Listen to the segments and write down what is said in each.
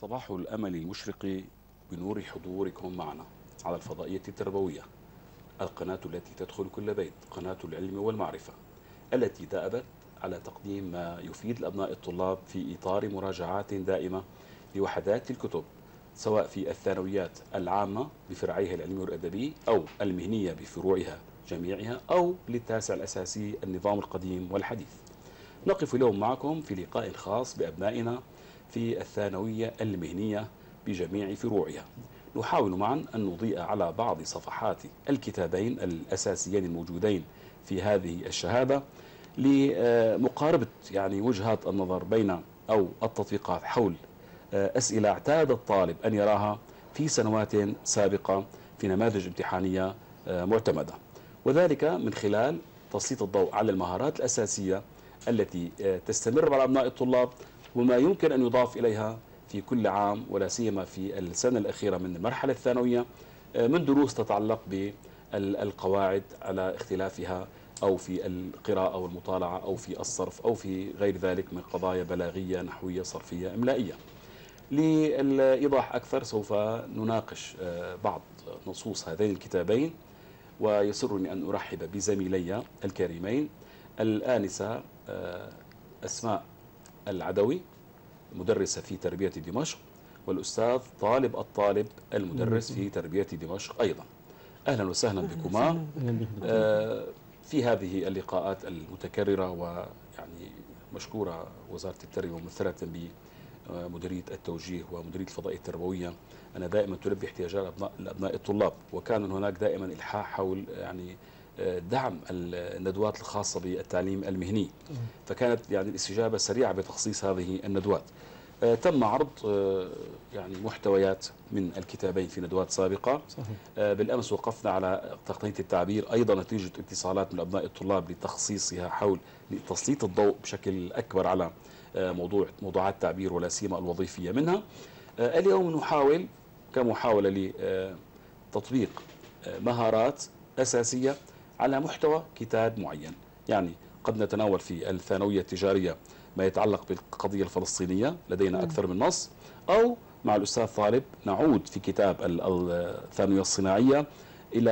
صباح الأمل المشرق بنور حضوركم معنا على الفضائية التربوية القناة التي تدخل كل بيت قناة العلم والمعرفة التي دأبت على تقديم ما يفيد الأبناء الطلاب في إطار مراجعات دائمة لوحدات الكتب سواء في الثانويات العامة بفرعيها العلمي والأدبي أو المهنية بفروعها جميعها أو للتاسع الأساسي النظام القديم والحديث. نقف اليوم معكم في لقاء خاص بأبنائنا في الثانوية المهنية بجميع فروعها. نحاول معا أن نضيء على بعض صفحات الكتابين الأساسيين الموجودين في هذه الشهادة لمقاربة يعني وجهات النظر بين أو التطبيقات حول أسئلة اعتاد الطالب أن يراها في سنوات سابقة في نماذج امتحانية معتمدة. وذلك من خلال تسليط الضوء على المهارات الأساسية التي تستمر على أبناء الطلاب وما يمكن أن يضاف إليها في كل عام ولا سيما في السنة الأخيرة من المرحلة الثانوية من دروس تتعلق بالقواعد على اختلافها أو في القراءة والمطالعة أو في الصرف أو في غير ذلك من قضايا بلاغية نحوية صرفية إملائية. للإيضاح أكثر سوف نناقش بعض نصوص هذين الكتابين ويسرني أن أرحب بزميلي الكريمين الآنسة أسماء العدوي مدرسة في تربية دمشق والأستاذ طالب الطالب المدرس في تربية دمشق أيضا. أهلا وسهلا بكما. في هذه اللقاءات المتكررة ويعني مشكورة وزارة التربية ممثلة بمديرية التوجيه ومديرية الفضائية التربوية. أنا دائما تلبي احتياجات أبناء الطلاب وكان هناك دائما إلحاح حول يعني دعم الندوات الخاصة بالتعليم المهني. فكانت يعني الاستجابة سريعة بتخصيص هذه الندوات. تم عرض يعني محتويات من الكتابين في ندوات سابقة. صحيح. بالأمس وقفنا على تقنية التعبير. أيضا نتيجة اتصالات من أبناء الطلاب لتخصيصها حول تسليط الضوء بشكل أكبر على موضوع موضوعات التعبير ولا سيما الوظيفية منها. اليوم نحاول كمحاولة لتطبيق مهارات أساسية على محتوى كتاب معين. يعني قد نتناول في الثانوية التجارية ما يتعلق بالقضية الفلسطينية لدينا أكثر من نص أو مع الأستاذ طالب نعود في كتاب الثانوية الصناعية إلى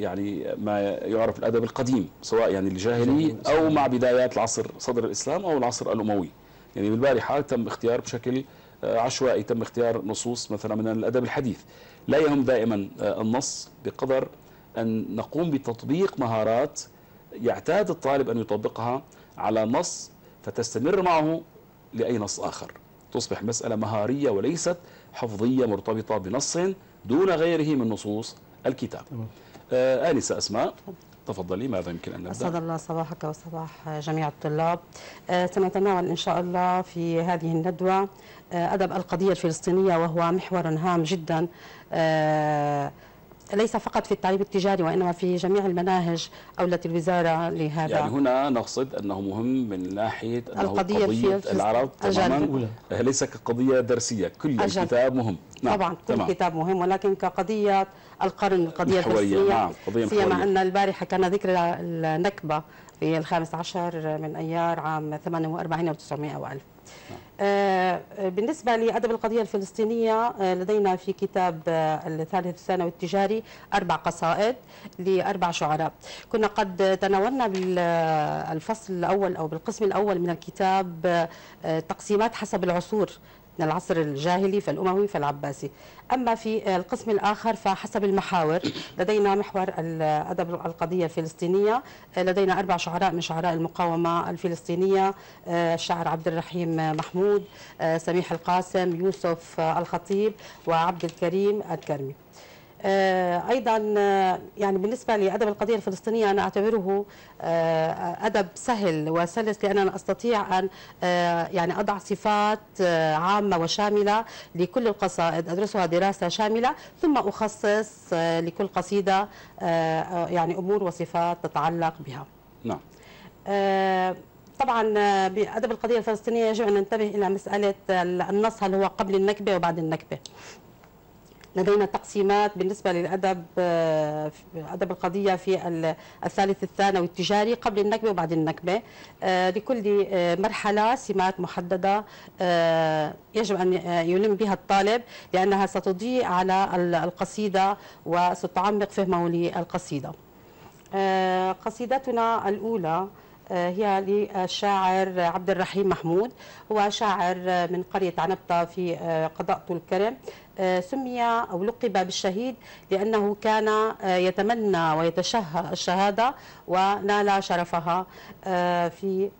يعني ما يعرف الأدب القديم سواء يعني الجاهلي أو مع بدايات العصر صدر الإسلام أو العصر الأموي. يعني بالبارحة تم اختيار بشكل عشوائي تم اختيار نصوص مثلا من الأدب الحديث. لا يهم دائما النص بقدر أن نقوم بتطبيق مهارات يعتاد الطالب أن يطبقها على نص فتستمر معه لأي نص آخر. تصبح مسألة مهارية وليست حفظية مرتبطة بنص دون غيره من نصوص الكتاب. آه آنسة أسماء. تفضلي ماذا يمكن أن نبدأ؟ أسعد الله صباحك وصباح جميع الطلاب. آه سنتناول إن شاء الله في هذه الندوة آه أدب القضية الفلسطينية وهو محور هام جدا. آه ليس فقط في التعليم التجاري وإنما في جميع المناهج اولت الوزارة لهذا يعني هنا نقصد أنه مهم من ناحية أنه القضية, قضية العرب تماما ليس كقضية درسية كل أجل. الكتاب مهم نعم. طبعا كل تمام. كتاب مهم ولكن كقضية القرن القضية الدرسيه نعم. سيما أن البارحة كان ذكر النكبة في الخامس عشر من أيار عام 48 و 900 و1000 آه بالنسبة لأدب القضية الفلسطينية آه لدينا في كتاب آه الثالث الثانوي التجاري أربع قصائد لأربع شعراء. كنا قد تناولنا بالفصل الأول أو بالقسم الأول من الكتاب تقسيمات حسب العصور. من العصر الجاهلي فالأموي فالعباسي. أما في القسم الآخر فحسب المحاور لدينا محور أدب القضية الفلسطينية لدينا أربع شعراء من شعراء المقاومة الفلسطينية الشاعر عبد الرحيم محمود سميح القاسم يوسف الخطيب وعبد الكريم الكرمي. أيضا يعني بالنسبة لأدب القضية الفلسطينية أنا أعتبره أدب سهل وسلس لاننا أستطيع أن يعني أضع صفات عامة وشاملة لكل القصائد أدرسها دراسة شاملة ثم أخصص لكل قصيدة يعني أمور وصفات تتعلق بها. نعم. طبعا بأدب القضية الفلسطينية يجب أن ننتبه إلى مسألة النص هل هو قبل النكبة وبعد النكبة. لدينا تقسيمات بالنسبة للأدب أدب القضية في الثالث الثانوي التجاري قبل النكبة وبعد النكبة لكل مرحلة سمات محددة يجب أن يلم بها الطالب لأنها ستضيء على القصيدة وستعمق فهمه للقصيدة. قصيدتنا الأولى آه، هي للشاعر عبد الرحيم محمود. هو شاعر من قرية عنبتة في آه، قضاء طول آه، سمي أو لقب بالشهيد لأنه كان يتمنى ويتشهى الشهادة ونال شرفها في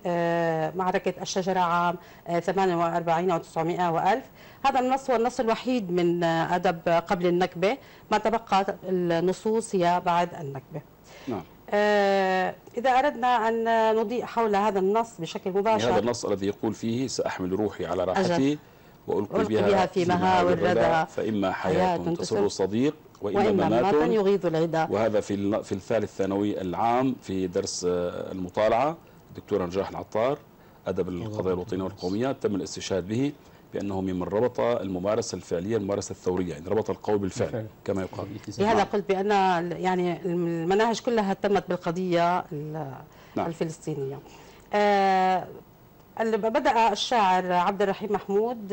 معركة الشجرة عام 48 و900 وألف. هذا النص هو النص الوحيد من أدب قبل النكبة. ما تبقى النصوص هي بعد النكبة. نعم. آه، إذا أردنا أن نضيء حول هذا النص بشكل مباشر هذا النص الذي يقول فيه سأحمل روحي على راحتي. وألقي بها, بها في مهاوي الردى فإما حياة تسر. الصديق وإما, ممات. يغيظ العدا. وهذا في في الثالث ثانوي العام في درس آه، المطالعة. الدكتور نجاح العطار أدب القضايا الوطنية والقومية. تم الاستشهاد به بأنه ممن ربط الممارسة الفعلية الممارسة الثورية يعني ربط القول بالفعل كما يقال. لهذا قلت بأن يعني المناهج كلها اهتمت بالقضية نعم. الفلسطينية. آه بدأ الشاعر عبد الرحيم محمود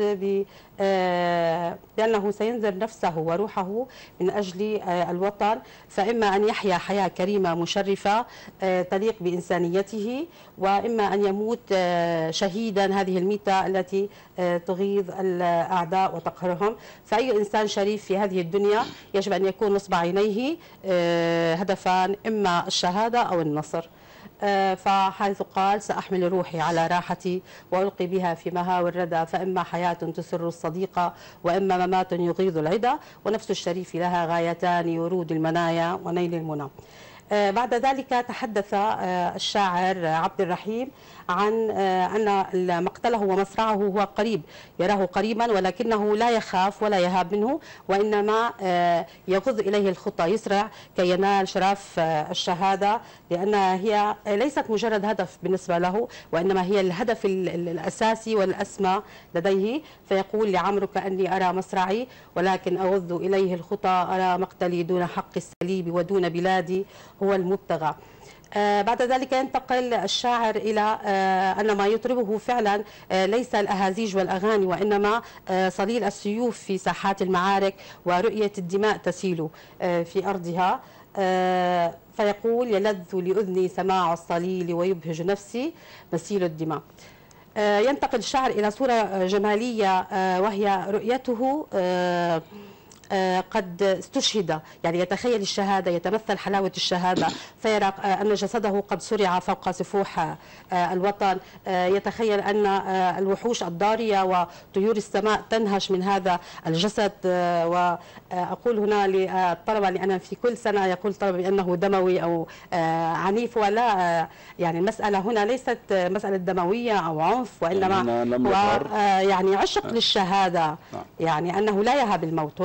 آه، بأنه سينذر نفسه وروحه من أجل آه، الوطن فإما أن يحيا حياة كريمة مشرفة آه، تليق بإنسانيته وإما أن يموت شهيدا هذه الميتة التي تغيظ الأعداء وتقهرهم. فأي إنسان شريف في هذه الدنيا يجب أن يكون نصب عينيه هدفان إما الشهادة أو النصر. فحيث قال سأحمل روحي على راحتي وألقي بها في مهاوي الردى فإما حياة تسر الصديقة وإما ممات يغيظ العدا ونفس الشريف لها غايتان ورود المنايا ونيل المنى. آه، بعد ذلك تحدث آه، الشاعر عبد الرحيم عن آه، أن مقتله ومصرعه هو قريب يراه قريبا ولكنه لا يخاف ولا يهاب منه وإنما يغض إليه الخطى يسرع كي ينال شرف الشهادة لأنها هي ليست مجرد هدف بالنسبة له وإنما هي الهدف الأساسي والأسمى لديه. فيقول لعمرو كأني أرى مصرعي ولكن أغض إليه الخطى أرى مقتلي دون حق السليب ودون بلادي هو المبتغى. آه بعد ذلك ينتقل الشاعر إلى آه أن ما يطربه فعلا آه ليس الأهازيج والأغاني وإنما آه، صليل السيوف في ساحات المعارك ورؤية الدماء تسيل آه، في أرضها. آه، فيقول يلذ لأذني سماع الصليل ويبهج نفسي مسيل الدماء. ينتقل الشاعر إلى صورة جمالية وهي رؤيته آه، قد استشهد. يعني يتخيل الشهادة يتمثل حلاوة الشهادة. فيرى آه، أن جسده قد سرع فوق سفوح آه، الوطن. يتخيل أن الوحوش الضارية وطيور السماء تنهش من هذا الجسد. وأقول هنا للطلبة لأن في كل سنة يقول طلبة بأنه دموي أو عنيف. ولا يعني المسألة هنا ليست مسألة دموية أو عنف وإنما هو يعني عشق للشهادة. نعم. يعني أنه لا يهاب الموت.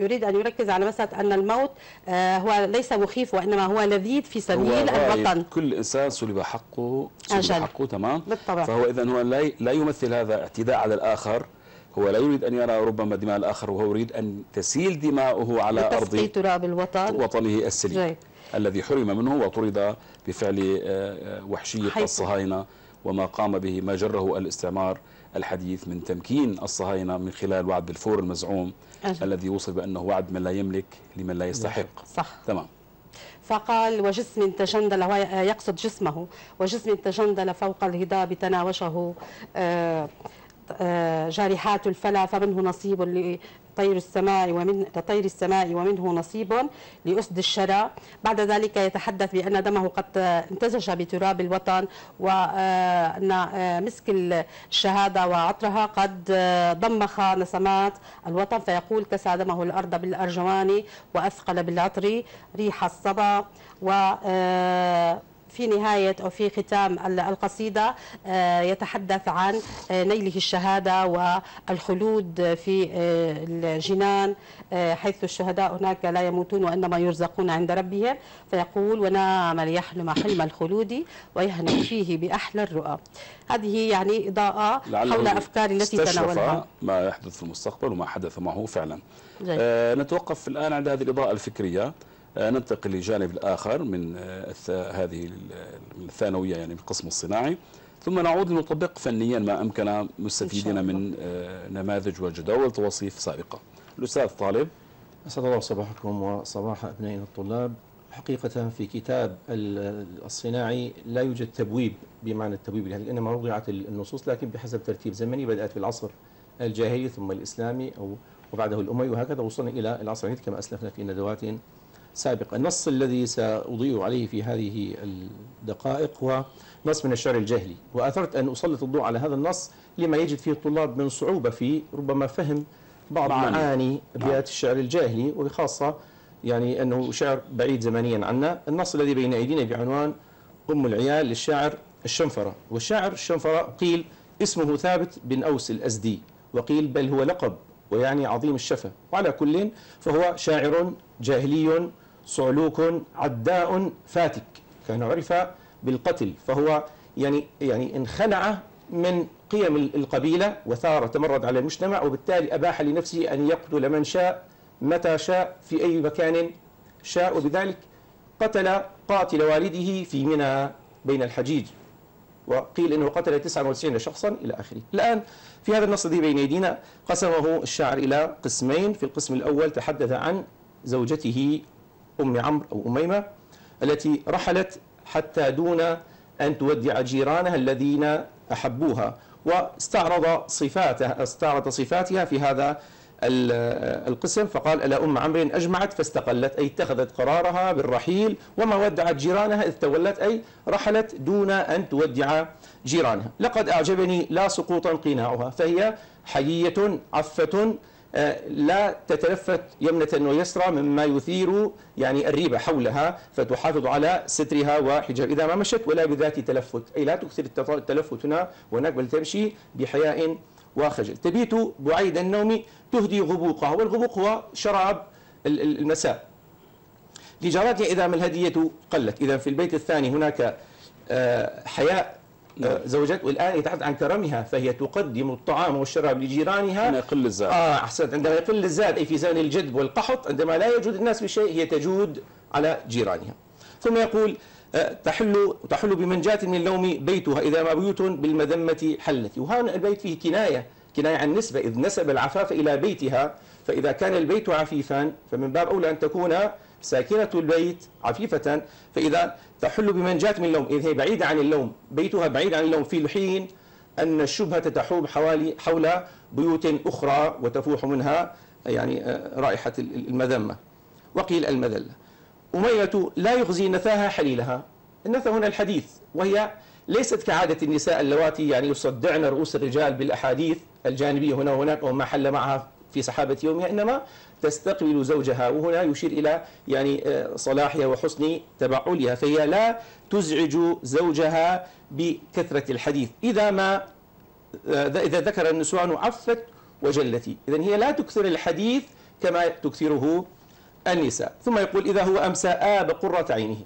يريد أن يركز على مسألة أن الموت آه، هو ليس مخيف وإنما هو لذيذ في سبيل الوطن كل إنسان سلب حقه سلب حقه تمام؟ بالطبع. فهو إذا هو لا يمثل هذا اعتداء على الآخر. هو لا يريد أن يرى ربما دماء الآخر وهو يريد أن تسيل دماؤه على أرض تراب الوطن. وطنه السليم. الذي حرم منه وطرد بفعل آه، آه، وحشية الصهاينة وما قام به ما جره الاستعمار الحديث من تمكين الصهاينة من خلال وعد بالفور المزعوم. أجل. الذي وصل بأنه وعد من لا يملك لمن لا يستحق. صح. تمام. فقال وجسم تجندل يقصد جسمه وجسم تجندل فوق الهضاب تناوشه آه، جارحات الفلا فمنه نصيب طير السماء ومن طير السماء ومنه نصيب لأسد الشرى. بعد ذلك يتحدث بأن دمه قد امتزج بتراب الوطن وأن مسك الشهادة وعطرها قد ضمخ نسمات الوطن. فيقول كسى دمه الأرض بالأرجوان وأثقل بالعطر ريح الصبا و في نهاية أو في ختام القصيدة آه، يتحدث عن آه، نيله الشهادة والخلود في آه، الجنان حيث الشهداء هناك لا يموتون وإنما يرزقون عند ربهم. فيقول ونام ليحلم حلم الخلود ويهنئ فيه بأحلى الرؤى. هذه يعني إضاءة حول أفكار التي تناولها. ما يحدث في المستقبل وما حدث معه فعلا. آه نتوقف الآن عند هذه الإضاءة الفكرية. ننتقل للجانب الآخر من آه هذه من الثانوية يعني من القسم الصناعي. ثم نعود لنطبق فنيا ما أمكن مستفيدين من آه نماذج وجداول توصيف سابقة. الأستاذ طالب. أسعد الله صباحكم وصباح أبنائنا الطلاب. حقيقة في كتاب الصناعي لا يوجد تبويب بمعنى التبويب يعني إنما وضعت النصوص لكن بحسب ترتيب زمني بدأت في العصر الجاهلي ثم الإسلامي أو وبعده الأموي وهكذا وصلنا إلى العصر الحديث كما أسلفنا في ندوات سابقة. النص الذي سأضيء عليه في هذه الدقائق هو نص من الشعر الجاهلي وأثرت أن أسلط الضوء على هذا النص لما يجد فيه الطلاب من صعوبة في ربما فهم بعض معاني. أبيات الشعر الجاهلي وبخاصة يعني أنه شعر بعيد زمنيا عنا. النص الذي بين أيدينا بعنوان أم العيال للشاعر الشنفرة. والشاعر الشنفرة قيل اسمه ثابت بن أوس الأزدي وقيل بل هو لقب ويعني عظيم الشفة وعلى كل فهو شاعر جاهلي صعلوك عداء فاتك. كان عرف بالقتل فهو يعني يعني انخلع من قيم القبيلة وثار تمرد على المجتمع وبالتالي أباح لنفسه أن يقتل من شاء متى شاء في أي مكان شاء. وبذلك قتل قاتل والده في منى بين الحجيج. وقيل إنه قتل 99 شخصا إلى آخره. الآن في هذا النص الذي بين أيدينا قسمه الشاعر إلى قسمين، في القسم الأول تحدث عن زوجته أم عمرو أو أميمة التي رحلت حتى دون أن تودع جيرانها الذين أحبوها واستعرض صفاتها استعرض صفاتها في هذا القسم فقال ألا أم عمرو أجمعت فاستقلت أي اتخذت قرارها بالرحيل وما ودعت جيرانها إذ تولت أي رحلت دون أن تودع جيرانها. لقد أعجبني لا سقوطا قناعها فهي حيية عفة لا تتلفت يمنة ويسرى مما يثير يعني الريبة حولها فتحافظ على سترها وحجاب. إذا ما مشت ولا بذات تلفت أي لا تكثر التلفت هنا وهناك بل تمشي بحياء وخجل. تبيت بعيد النوم تهدي غبوقها والغبوق هو شراب المساء. لجاراتها إذا ما الهدية قلت. إذا في البيت الثاني هناك آه، حياء زوجات والآن يتحدث عن كرمها فهي تقدم الطعام والشراب لجيرانها. عندما يقل الزاد. آه أحسنت. عندما يقل الزاد أي في زمن الجدب والقحط عندما لا يجود الناس بشيء هي تجود على جيرانها. ثم يقول تحل تحل بمنجاة من اللوم بيتها إذا ما بيوت بالمذمة حلت. وهنا البيت فيه كناية كناية عن نسبة إذ نسب العفاف إلى بيتها فإذا كان البيت عفيفا فمن باب أولى أن تكون ساكنة البيت عفيفة. فإذا تحل بمنجاة من اللوم إذ هي بعيدة عن اللوم. بيتها بعيد عن اللوم في حين أن الشبهة تحوب حوالي حول بيوت أخرى وتفوح منها يعني آه، رائحة المذمة. وقيل المذلة. أمية لا يخزي نثاها حليلها. النثى هنا الحديث وهي ليست كعادة النساء اللواتي يعني يصدعن رؤوس الرجال بالأحاديث الجانبية هنا وهناك وما حل معها في سحابة يومها إنما تستقبل زوجها وهنا يشير إلى يعني آه، صلاحها وحسن تبعلها فهي لا تزعج زوجها بكثرة الحديث. إذا ما آه، إذا ذكر النسوان عفت وجلت. إذا هي لا تكثر الحديث كما تكثره النساء. ثم يقول إذا هو أمسى آب قرة عينه.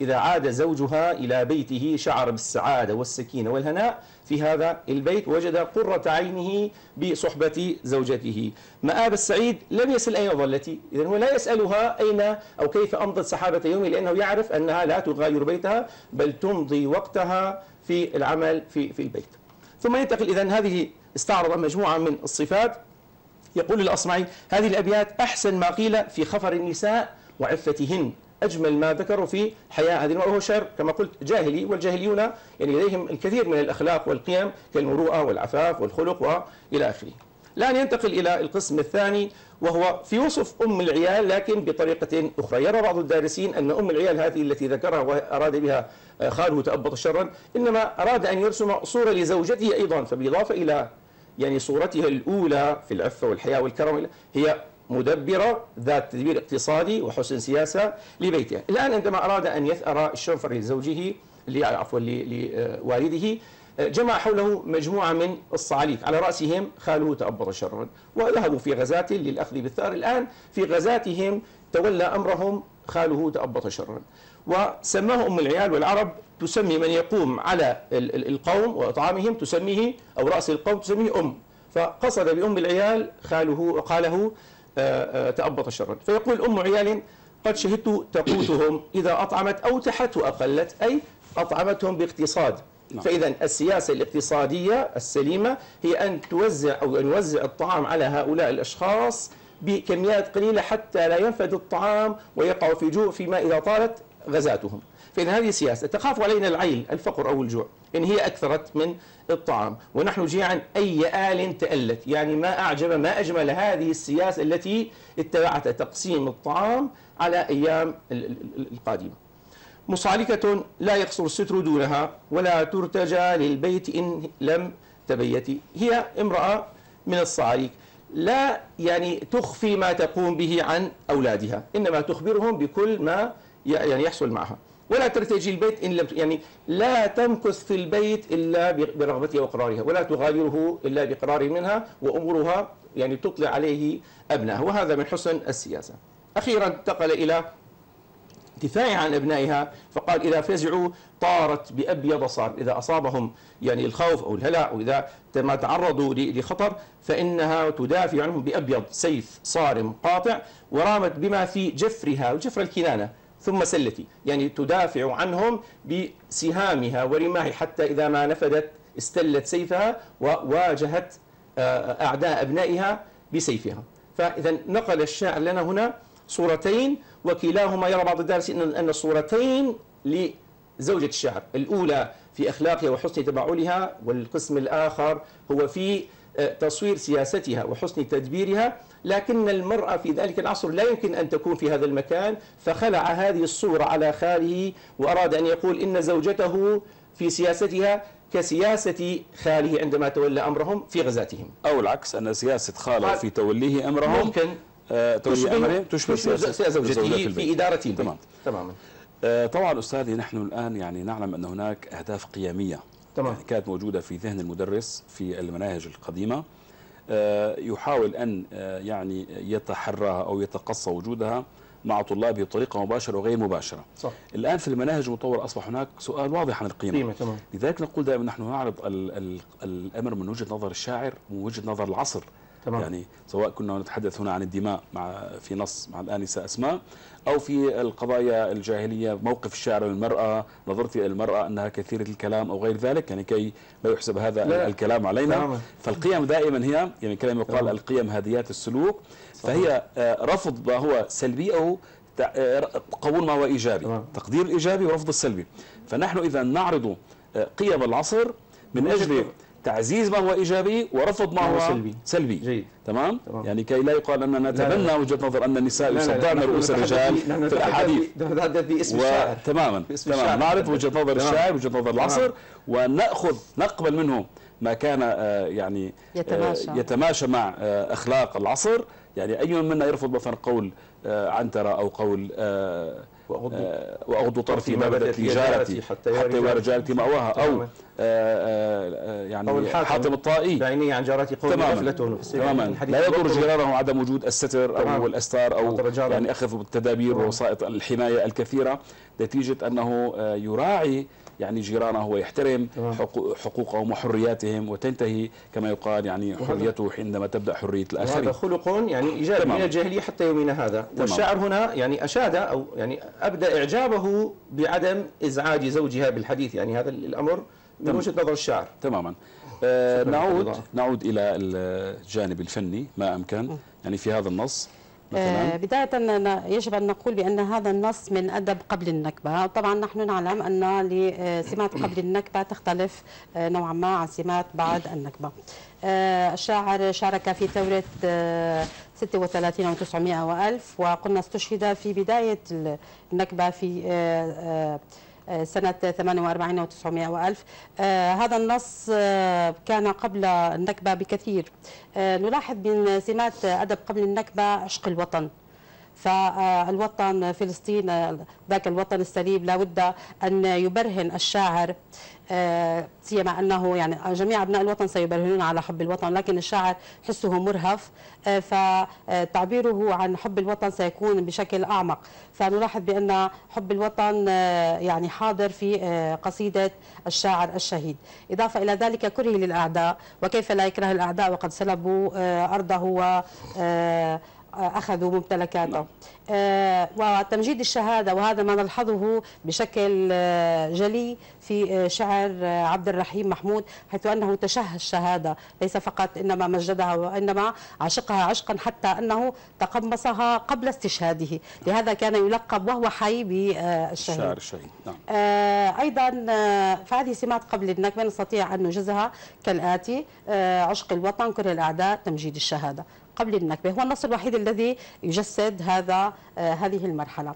إذا عاد زوجها إلى بيته شعر بالسعادة والسكينة والهناء في هذا البيت وجد قرة عينه بصحبة زوجته. مآب السعيد لم يسأل أين ظلت؟ إذا هو لا يسألها أين أو كيف أمضت سحابة يومه لأنه يعرف أنها لا تغاير بيتها بل تمضي وقتها في العمل في, في البيت. ثم ينتقل إذا هذه استعرض مجموعة من الصفات. يقول الأصمعي هذه الأبيات أحسن ما قيل في خفر النساء وعفتهن. أجمل ما ذكروا في حياة هذه المرأة وهو شعر كما قلت جاهلي والجاهليون يعني لديهم الكثير من الأخلاق والقيم كالمروءة والعفاف والخلق وإلى آخره. الآن ينتقل إلى القسم الثاني وهو في وصف أم العيال لكن بطريقة أخرى. يرى بعض الدارسين أن أم العيال هذه التي ذكرها وأراد بها خاله تأبط شرا إنما أراد أن يرسم صورة لزوجته أيضا فبإضافة إلى يعني صورتها الأولى في العفة والحياة والكرم هي مدبرة ذات تدبير اقتصادي وحسن سياسة لبيتها الآن عندما أراد أن يثأر الشنفر لزوجه عفوا لوالده جمع حوله مجموعة من الصعاليك. على رأسهم خاله تأبط شرا وذهبوا في غزاة للأخذ بالثأر. الآن في غزاتهم تولى أمرهم خاله تأبط شرا وسماه أم العيال والعرب تسمي من يقوم على القوم وإطعامهم تسميه أو رأس القوم تسميه أم. فقصد بأم العيال خاله قاله آه، تأبط شرا. فيقول أم عيال قد شهدت تقوتهم إذا أطعمت أوتحت وأقلت أي أطعمتهم باقتصاد. نعم. فإذا السياسة الاقتصادية السليمة هي أن توزع أو أن يوزع الطعام على هؤلاء الأشخاص بكميات قليلة حتى لا ينفد الطعام ويقع في جوع فيما إذا طالت غزاتهم. فإن هذه السياسة تخاف علينا العيل الفقر أو الجوع إن هي أكثرت من الطعام. ونحن جيعا أي آل تألت يعني ما أعجب ما أجمل هذه السياسة التي اتبعت تقسيم الطعام على أيام القادمة. مصالكة لا يقصر الستر دونها ولا ترتجى للبيت إن لم تبيتي هي امرأة من الصعاليك لا يعني تخفي ما تقوم به عن أولادها إنما تخبرهم بكل ما يعني يحصل معها. ولا ترتجي البيت إن لم يعني لا تمكث في البيت إلا برغبتها وقرارها ولا تغادره إلا بقرار منها وأمورها يعني تطلع عليه أبنائها وهذا من حسن السياسة. أخيرا انتقل إلى دفاعها عن أبنائها فقال إذا فزعوا طارت بأبيض صار إذا أصابهم يعني الخوف أو الهلع أو إذا ما تعرضوا لخطر فإنها تدافع عنهم بأبيض سيف صارم قاطع ورامت بما في جفرها وجفر الكنانة. ثم سلتي. يعني تدافع عنهم بسهامها ورماح حتى إذا ما نفدت استلت سيفها وواجهت آه، أعداء أبنائها بسيفها. فإذا نقل الشاعر لنا هنا صورتين وكلاهما يرى بعض الدارسين أن الصورتين لزوجة الشاعر. الأولى في أخلاقها وحسن تبعلها والقسم الآخر هو في آه، تصوير سياستها وحسن تدبيرها. لكن المرأة في ذلك العصر لا يمكن أن تكون في هذا المكان فخلع هذه الصورة على خاله وأراد أن يقول إن زوجته في سياستها كسياسة خاله عندما تولى أمرهم في غزاتهم. أو العكس أن سياسة خاله في توليه أمرهم ممكن. آه، تولي أمرهم تشبه سياسة زوجته في إدارة البيت. تمام. تماما. آه، طبعا أستاذي نحن الآن يعني نعلم أن هناك أهداف قيمية تمام. يعني كانت موجودة في ذهن المدرس في المناهج القديمة. يحاول أن يعني يتحرى أو يتقصى وجودها مع طلابه بطريقة مباشرة وغير مباشرة صح. الآن في المناهج المطورة أصبح هناك سؤال واضح عن القيمة قيمة تمام. لذلك نقول دائما نحن نعرض الأمر من وجهة نظر الشاعر ومن وجهة نظر العصر تمام. يعني سواء كنا نتحدث هنا عن الدماء مع في نص مع الآنسة أسماء أو في القضايا الجاهلية موقف الشاعر للمرأة نظرتي إلى المرأة أنها كثيرة الكلام أو غير ذلك يعني كي لا يحسب هذا لا. الكلام علينا تمام. فالقيم دائما هي يعني كلمة يقال القيم هاديات السلوك فهي آه، رفض ما هو سلبي أو آه، قبول ما هو إيجابي تمام. تقدير الإيجابي ورفض السلبي فنحن إذا نعرض آه، قيم العصر من أجل تعزيز ما هو إيجابي ورفض ما هو سلبي. سلبي. جيد. تمام؟, تمام. يعني كي لا يقال أننا نتبنى وجهة نظر أن النساء يصدعن رؤوس الرجال في الأحاديث. نتحدث باسم الشاعر تماما. تماما. نعرف وجهة نظر الشاعر وجهة نظر العصر وناخذ نقبل منه ما كان آه، يعني يتماشى, آه، يتماشى. مع آه، أخلاق العصر. يعني أي منا يرفض مثلا قول عنترة أو قول وأغض طرفي ما بدت لي جارتي حتى يرى جارتي مأواها أو آه، آه، يعني أو حاتم الطائي. بعيني عن جارتي قول تماما. تماما. لا يضر جيرانه عدم وجود الستر أو الأستار أو يعني أخذ بالتدابير ووسائط الحماية الكثيرة. نتيجة أنه آه، يراعي يعني جيرانه ويحترم حقوقهم وحرياتهم وتنتهي كما يقال يعني حريته عندما تبدأ حرية الآخرين. هذا خلق يعني ايجابي من الجاهليه حتى يومنا هذا. والشاعر هنا يعني أشاد أو يعني ابدى إعجابه بعدم إزعاج زوجها بالحديث. يعني هذا الأمر من وجهة نظر الشاعر. تماما. آه نعود نعود إلى الجانب الفني ما أمكن. يعني في هذا النص آه بداية يجب أن نقول بأن هذا النص من أدب قبل النكبة. طبعا نحن نعلم أن لسمات قبل النكبة تختلف آه، نوعا ما عن سمات بعد النكبة. آه، الشاعر شارك في ثورة 36 و900 وألف وقلنا استشهد في بداية النكبة في سنة 48 و900 وألف. آه هذا النص آه كان قبل النكبة بكثير. آه نلاحظ من سمات أدب قبل النكبة عشق الوطن. فالوطن فلسطين ذاك الوطن السليم لابد أن يبرهن الشاعر. سيما أنه يعني جميع أبناء الوطن سيبرهنون على حب الوطن لكن الشاعر حسه مرهف. آه، فتعبيره عن حب الوطن سيكون بشكل أعمق. فنلاحظ بأن حب الوطن آه، يعني حاضر في قصيدة الشاعر الشهيد. إضافة إلى ذلك كره للأعداء وكيف لا يكره الأعداء؟ وقد سلبوا أرضه و أخذوا ممتلكاته. نعم. آه وتمجيد الشهادة وهذا ما نلحظه بشكل آه جلي في آه شعر عبد الرحيم محمود حيث أنه تشهى الشهادة. ليس فقط إنما مجدها وإنما عشقها عشقا حتى أنه تقمصها قبل استشهاده. لهذا كان يلقب وهو حي بالشهيد الشاعر الشهيد نعم. أيضا فهذه سمات قبل النكبة نستطيع أن نجزها كالآتي. عشق الوطن كره الأعداء تمجيد الشهادة. قبل النكبة هو النص الوحيد الذي يجسد هذا آه هذه المرحلة.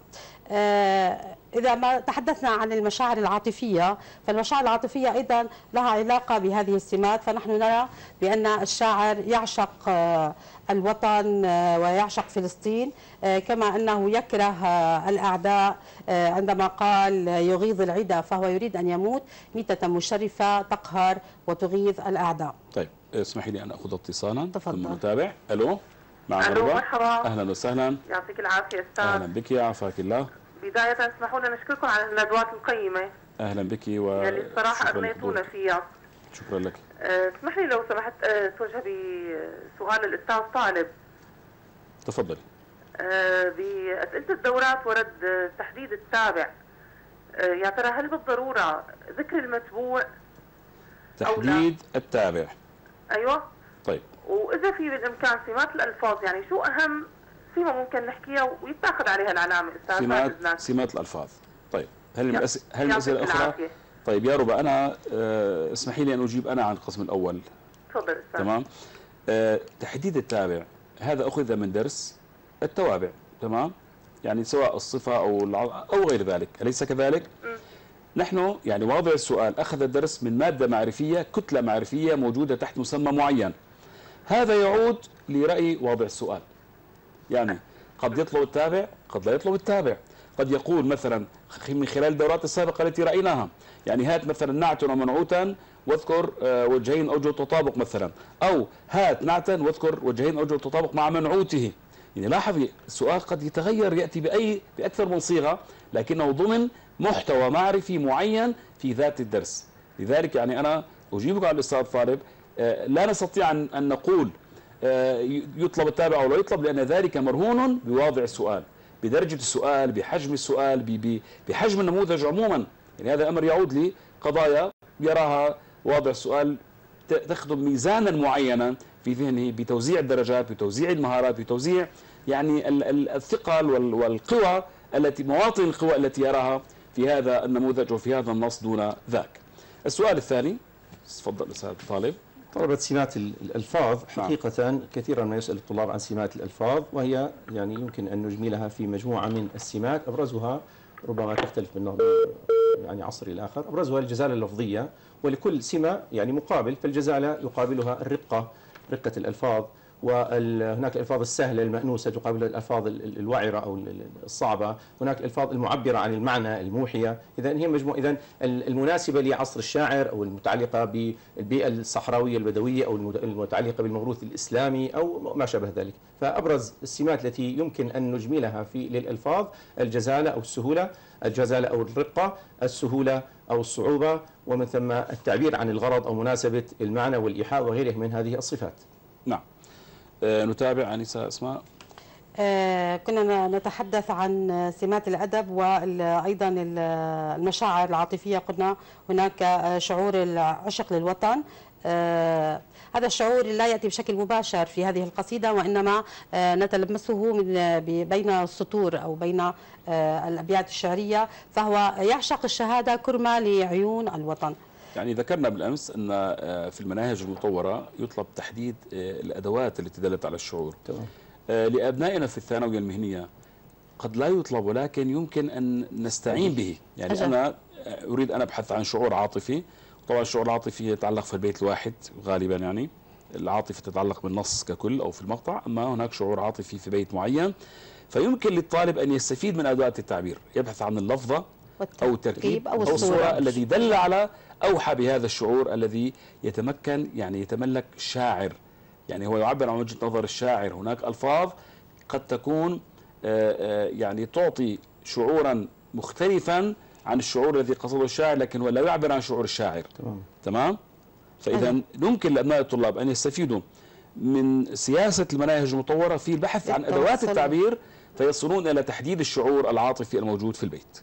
آه إذا ما تحدثنا عن المشاعر العاطفية فالمشاعر العاطفية أيضا لها علاقة بهذه السمات. فنحن نرى بأن الشاعر يعشق آه الوطن ويعشق فلسطين كما أنه يكره الأعداء عندما قال يغيظ العدا فهو يريد أن يموت ميتة مشرفة تقهر وتغيظ الأعداء. طيب. اسمحي لي أن أخذ اتصالا تفضل. ثم نتابع. ألو؟ مع ألو مرحبا. أهلا وسهلا. يعطيك العافية أستاذ. أهلا بك عافاك الله. بداية اسمحوا لنا نشكركم على الندوات القيمة. أهلا بك و يعني الصراحة أغنيتونا فيها. شكرا لك. أه، اسمح لي لو سمحت توجه بسؤال الأستاذ طالب. تفضلي أه، بأسئلة الدورات ورد تحديد التابع أه، يا ترى هل بالضرورة ذكر المتبوع تحديد التابع. أيوة. طيب. وإذا في بالإمكان سمات الألفاظ يعني شو أهم سمة ممكن نحكيها ويتاخذ عليها العلامة أستاذ سمات سمات الألفاظ. طيب. هل المأس... هل المسألة الأخرى؟ طيب يا ربا أنا أه اسمحي لي أن أجيب أنا عن القسم الأول. تفضل أستاذ. تمام؟ أه تحديد التابع. هذا أخذ من درس التوابع. تمام؟ يعني سواء الصفة أو الع... أو غير ذلك. أليس كذلك؟ نحن يعني واضع السؤال أخذ الدرس من مادة معرفية كتلة معرفية موجودة تحت مسمى معين. هذا يعود لرأي واضع السؤال. يعني قد يطلب التابع قد لا يطلب التابع. قد يقول مثلا من خلال الدورات السابقة التي رأيناها. يعني هات مثلا نعتا ومنعوتا واذكر آه، وجهين أوجه تطابق مثلا. أو هات نعتا واذكر وجهين أوجه تطابق مع منعوته. يعني لاحظ السؤال قد يتغير يأتي بأي بأكثر من صيغة لكنه ضمن محتوى معرفي معين في ذات الدرس. لذلك يعني أنا أجيبك على الأستاذ طالب آه، لا نستطيع أن نقول آه، يطلب التابع أو لا يطلب لأن ذلك مرهون بواضع السؤال بدرجة السؤال بحجم السؤال بحجم النموذج عموما. يعني هذا أمر يعود لقضايا يراها واضع السؤال تخدم ميزانا معينا في ذهنه بتوزيع الدرجات بتوزيع المهارات بتوزيع يعني الثقل والقوى التي مواطن القوى التي يراها. في هذا النموذج وفي هذا النص دون ذاك. السؤال الثاني تفضل أستاذ طالب. طلبت سمات الألفاظ نعم. حقيقة كثيرا ما يسأل الطلاب عن سمات الألفاظ وهي يعني يمكن أن نجملها في مجموعة من السمات. أبرزها ربما تختلف من يعني عصر إلى آخر. أبرزها الجزالة اللفظية ولكل سمة يعني مقابل فالجزالة يقابلها الرقة رقة الألفاظ. وهناك الألفاظ السهلة المأنوسة تقابل الألفاظ الوعرة أو الصعبة. هناك الألفاظ المعبرة عن المعنى الموحية. إذا هي مجموعة إذا المناسبة لعصر الشاعر أو المتعلقة بالبيئة الصحراوية البدوية أو المتعلقة بالموروث الإسلامي أو ما شابه ذلك. فأبرز السمات التي يمكن أن نجملها في للألفاظ الجزالة أو السهولة الجزالة أو الرقة السهولة أو الصعوبة ومن ثم التعبير عن الغرض أو مناسبة المعنى والإيحاء وغيره من هذه الصفات. نعم. نتابع أنسة أسماء. آه كنا نتحدث عن سمات الأدب وأيضا المشاعر العاطفية. قلنا هناك شعور العشق للوطن. آه هذا الشعور لا يأتي بشكل مباشر في هذه القصيدة وإنما آه نتلمسه من بين السطور أو بين آه الأبيات الشعرية فهو يعشق الشهادة كرمة لعيون الوطن. يعني ذكرنا بالأمس أن آه، في المناهج المطورة يطلب تحديد آه، الأدوات التي دلت على الشعور. تمام. آه، لأبنائنا في الثانوية المهنية قد لا يطلب ولكن يمكن أن نستعين به. يعني أجل. أنا أريد أن أبحث عن شعور عاطفي. طبعا الشعور العاطفي يتعلق في البيت الواحد غالبا يعني. العاطفة تتعلق بالنص ككل أو في المقطع. أما هناك شعور عاطفي في بيت معين فيمكن للطالب أن يستفيد من أدوات التعبير. يبحث عن اللفظة أو التركيب أو الصورة, أو الصورة الذي دل على أوحى بهذا الشعور الذي يتمكن يعني يتملك شاعر. يعني هو يعبر عن وجهة نظر الشاعر. هناك ألفاظ قد تكون آه، آه، يعني تعطي شعورا مختلفا عن الشعور الذي قصده الشاعر لكن هو لا يعبر عن شعور الشاعر. تمام. تمام؟ فإذا يمكن لأبناء الطلاب أن يستفيدوا من سياسة المناهج المطورة في البحث عن أدوات التعبير فيصلون إلى تحديد الشعور العاطفي الموجود في البيت.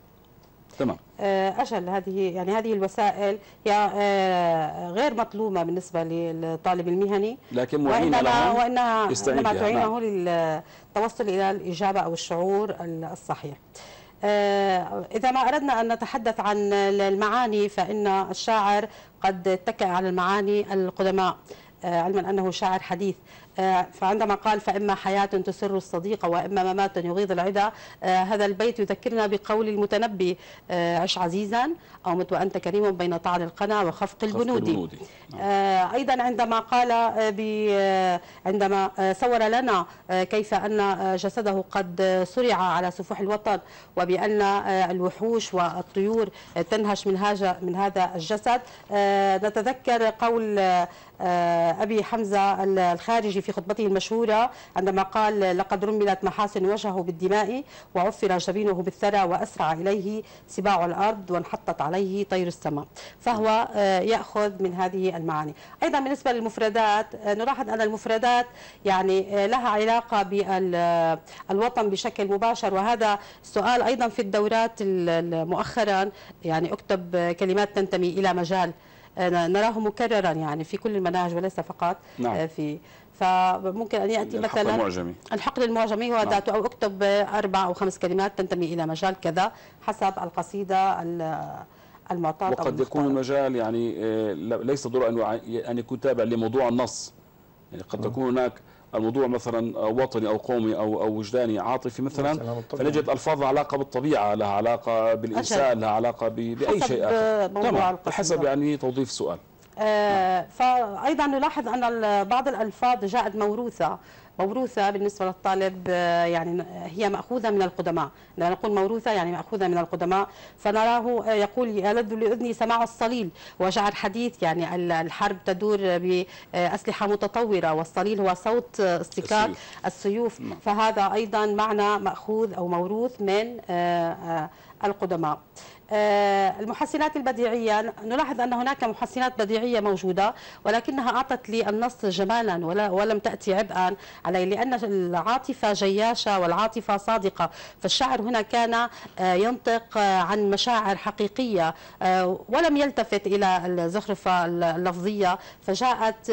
تمام. آه، أجل هذه يعني هذه الوسائل هي آه، غير مطلوبة بالنسبة للطالب المهني. لكن معينة وانما وانها إنما تعينه نعم. للتوصل إلى الإجابة أو الشعور الصحيح. آه، إذا ما أردنا أن نتحدث عن المعاني فإن الشاعر قد اتكأ على المعاني القدماء. علما أنه شاعر حديث. فعندما قال فإما حياة تسر الصديق وإما ممات يغيظ العدا آه، هذا البيت يذكرنا بقول المتنبي آه، عش عزيزا أو مت وأنت كريم بين طعن القنا وخفق البنود. نعم. أيضا عندما قال عندما صور لنا كيف أن جسده قد سرع على سفوح الوطن وبأن الوحوش والطيور تنهش من هذا من هذا الجسد. نتذكر قول أبي حمزة الخارجي في خطبته المشهورة عندما قال لقد رملت محاسن وجهه بالدماء وعفر جبينه بالثرى وأسرع إليه سباع الأرض وانحطت عليه طير السماء. فهو آه، يأخذ من هذه المعاني. أيضا بالنسبة للمفردات آه، نلاحظ أن المفردات يعني آه، لها علاقة بالوطن بشكل مباشر. وهذا السؤال أيضا في الدورات مؤخرا يعني أكتب كلمات تنتمي إلى مجال نراه مكررا يعني في كل المناهج وليس فقط نعم. في فممكن أن يأتي مثلا الحقل المعجمي الحقل المعجمي هو ذاته نعم. أو أكتب أربع أو خمس كلمات تنتمي إلى مجال كذا حسب القصيدة المعطاة وقد يكون المجال يعني آه، ليس ضروري أن يكون تابع لموضوع النص يعني قد تكون هناك الموضوع مثلا وطني أو قومي أو أو وجداني عاطفي مثلا فنجد ألفاظ علاقة بالطبيعة لها علاقة بالإنسان لها علاقة بأي شيء آخر. تمام. حسب يعني توظيف السؤال. آه فايضا نلاحظ أن بعض الألفاظ جاءت موروثة. موروثة بالنسبة للطالب آه، يعني هي مأخوذة من القدماء. لما نقول موروثة يعني مأخوذة من القدماء. فنراه آه، يقول يلذ لأذني سماع الصليل. وشعر حديث يعني الحرب تدور بأسلحة متطورة والصليل هو صوت اصطكاك السيوف. نعم. فهذا أيضا معنى مأخوذ أو موروث من آه، القدماء. آه، المحسنات البديعية نلاحظ أن هناك محسنات بديعية موجودة ولكنها أعطت للنص جمالا ولم تأتي عبئا عليه لأن العاطفة جياشة والعاطفة صادقة. فالشاعر هنا كان آه، ينطق آه، عن مشاعر حقيقية ولم يلتفت إلى الزخرفة اللفظية. فجاءت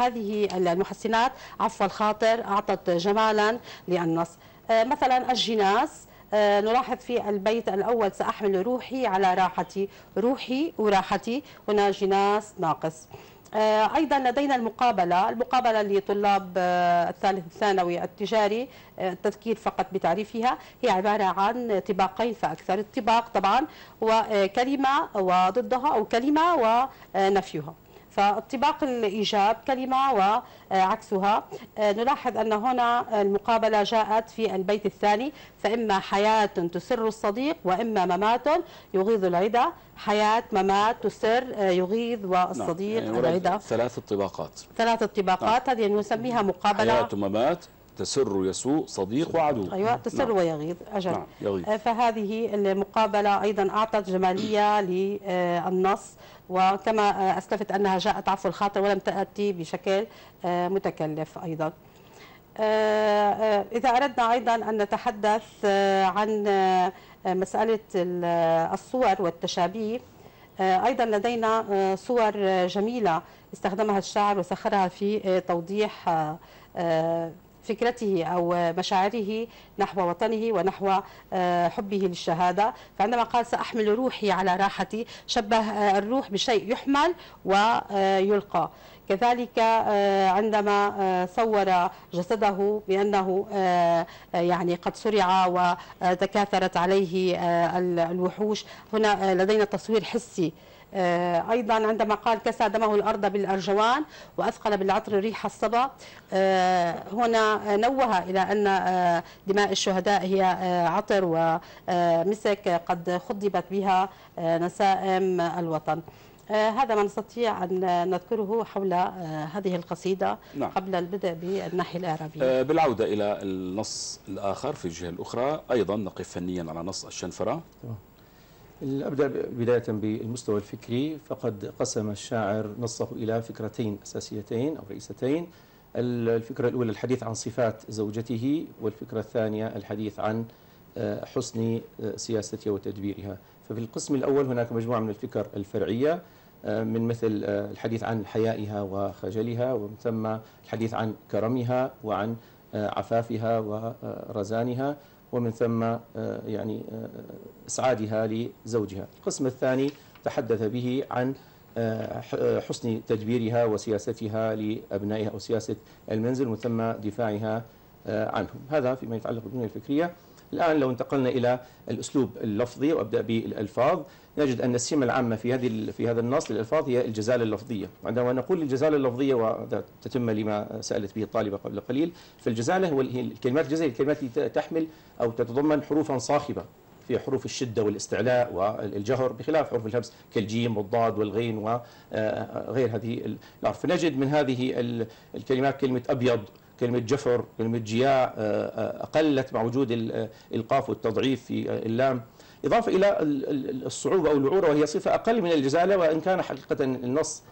هذه المحسنات عفو الخاطر أعطت جمالا للنص. مثلا الجناس آه، نلاحظ في البيت الأول سأحمل روحي على راحتي روحي وراحتي. هنا جناس ناقص. آه، أيضا لدينا المقابلة المقابلة لطلاب آه، الثالث الثانوي التجاري. التذكير فقط بتعريفها. هي عبارة عن طباقين فأكثر. الطباق طبعا وكلمة وضدها أو كلمة ونفيها. فالطباق الإيجاب كلمة وعكسها نلاحظ أن هنا المقابلة جاءت في البيت الثاني فإما حياة تسر الصديق وإما ممات يغيظ العدا حياة ممات تسر يغيظ والصديق نعم. يعني العدا ثلاث طباقات ثلاث طباقات نعم. هذه نسميها مقابلة حياة وممات تسر يسوء صديق وعدو أيوة تسر نعم. ويغيظ أجل نعم. يغيظ. فهذه المقابلة أيضا أعطت جمالية للنص وكما أسلفت أنها جاءت عفو الخاطر ولم تأتي بشكل آه، متكلف أيضا. آه، آه، إذا أردنا أيضا أن نتحدث عن مسألة الصور والتشابيه. أيضا لدينا صور جميلة استخدمها الشاعر وسخرها في توضيح فكرته أو مشاعره نحو وطنه ونحو آه، حبه للشهادة. فعندما قال سأحمل روحي على راحتي شبه آه، الروح بشيء يحمل ويلقى. كذلك آه، عندما صور جسده بأنه يعني قد سرع وتكاثرت عليه الوحوش هنا لدينا تصوير حسي أيضا عندما قال كسى دمه الأرض بالأرجوان وأثقل بالعطر ريح الصبا آه، هنا نوه إلى أن دماء الشهداء هي عطر ومسك قد خضبت بها نسائم الوطن. آه هذا ما نستطيع أن نذكره حول آه هذه القصيدة نعم. قبل البدء بالناحية الإعرابية. آه بالعودة إلى النص الآخر في الجهة الأخرى أيضا نقف فنيا على نص الشنفرة. أبدأ بداية بالمستوى الفكري. فقد قسم الشاعر نصه إلى فكرتين أساسيتين أو رئيستين. الفكرة الأولى الحديث عن صفات زوجته والفكرة الثانية الحديث عن آه، حسن آه، سياستها وتدبيرها. ففي القسم الأول هناك مجموعة من الفكر الفرعية آه، من مثل الحديث عن حيائها وخجلها ومن ثم الحديث عن كرمها وعن عفافها ورزانها ومن ثم يعني إسعادها لزوجها. القسم الثاني تحدث به عن حسن تدبيرها وسياستها لأبنائها أو سياسة المنزل ومن ثم دفاعها عنهم. هذا فيما يتعلق بالبنية الفكرية. الآن لو انتقلنا إلى الأسلوب اللفظي وأبدأ بالألفاظ نجد أن السمة العامة في هذه في هذا النص للألفاظ هي الجزالة اللفظية. عندما نقول الجزالة اللفظية وتتم لما سألت به الطالبة قبل قليل فالجزالة هو الكلمات الجزالة الكلمات التي تحمل أو تتضمن حروفا صاخبة في حروف الشدة والاستعلاء والجهر بخلاف حروف الهمس كالجيم والضاد والغين وغير هذه الأحرف فنجد من هذه الكلمات كلمة أبيض. كلمة جفر كلمة جياع آه، آه، أقلت مع وجود القاف والتضعيف في اللام. إضافة إلى الصعوبة أو الوعورة وهي صفة أقل من الجزالة وإن كان حقيقة النص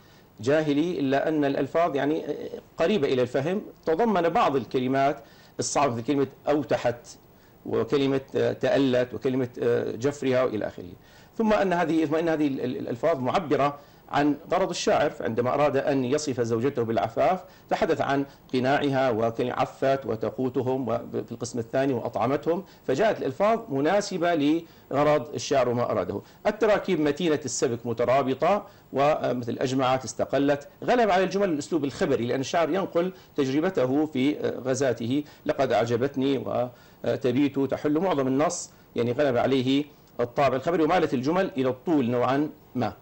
جاهلي إلا أن الألفاظ يعني قريبة إلى الفهم. تضمن بعض الكلمات الصعبة مثل كلمة أوتحت وكلمة تألت وكلمة جفرها وإلى آخره. ثم أن هذه ثم أن هذه الألفاظ معبرة عن غرض الشاعر عندما أراد أن يصف زوجته بالعفاف تحدث عن قناعها وكان عفت وتقوتهم في القسم الثاني وأطعمتهم فجاءت الألفاظ مناسبة لغرض الشاعر وما أراده. التراكيب متينة السبك مترابطة ومثل أجمعت استقلت. غلب على الجمل الأسلوب الخبري لأن الشاعر ينقل تجربته في غزاته. لقد أعجبتني وتبيت تحل معظم النص يعني غلب عليه الطابع الخبري ومالت الجمل إلى الطول نوعا ما.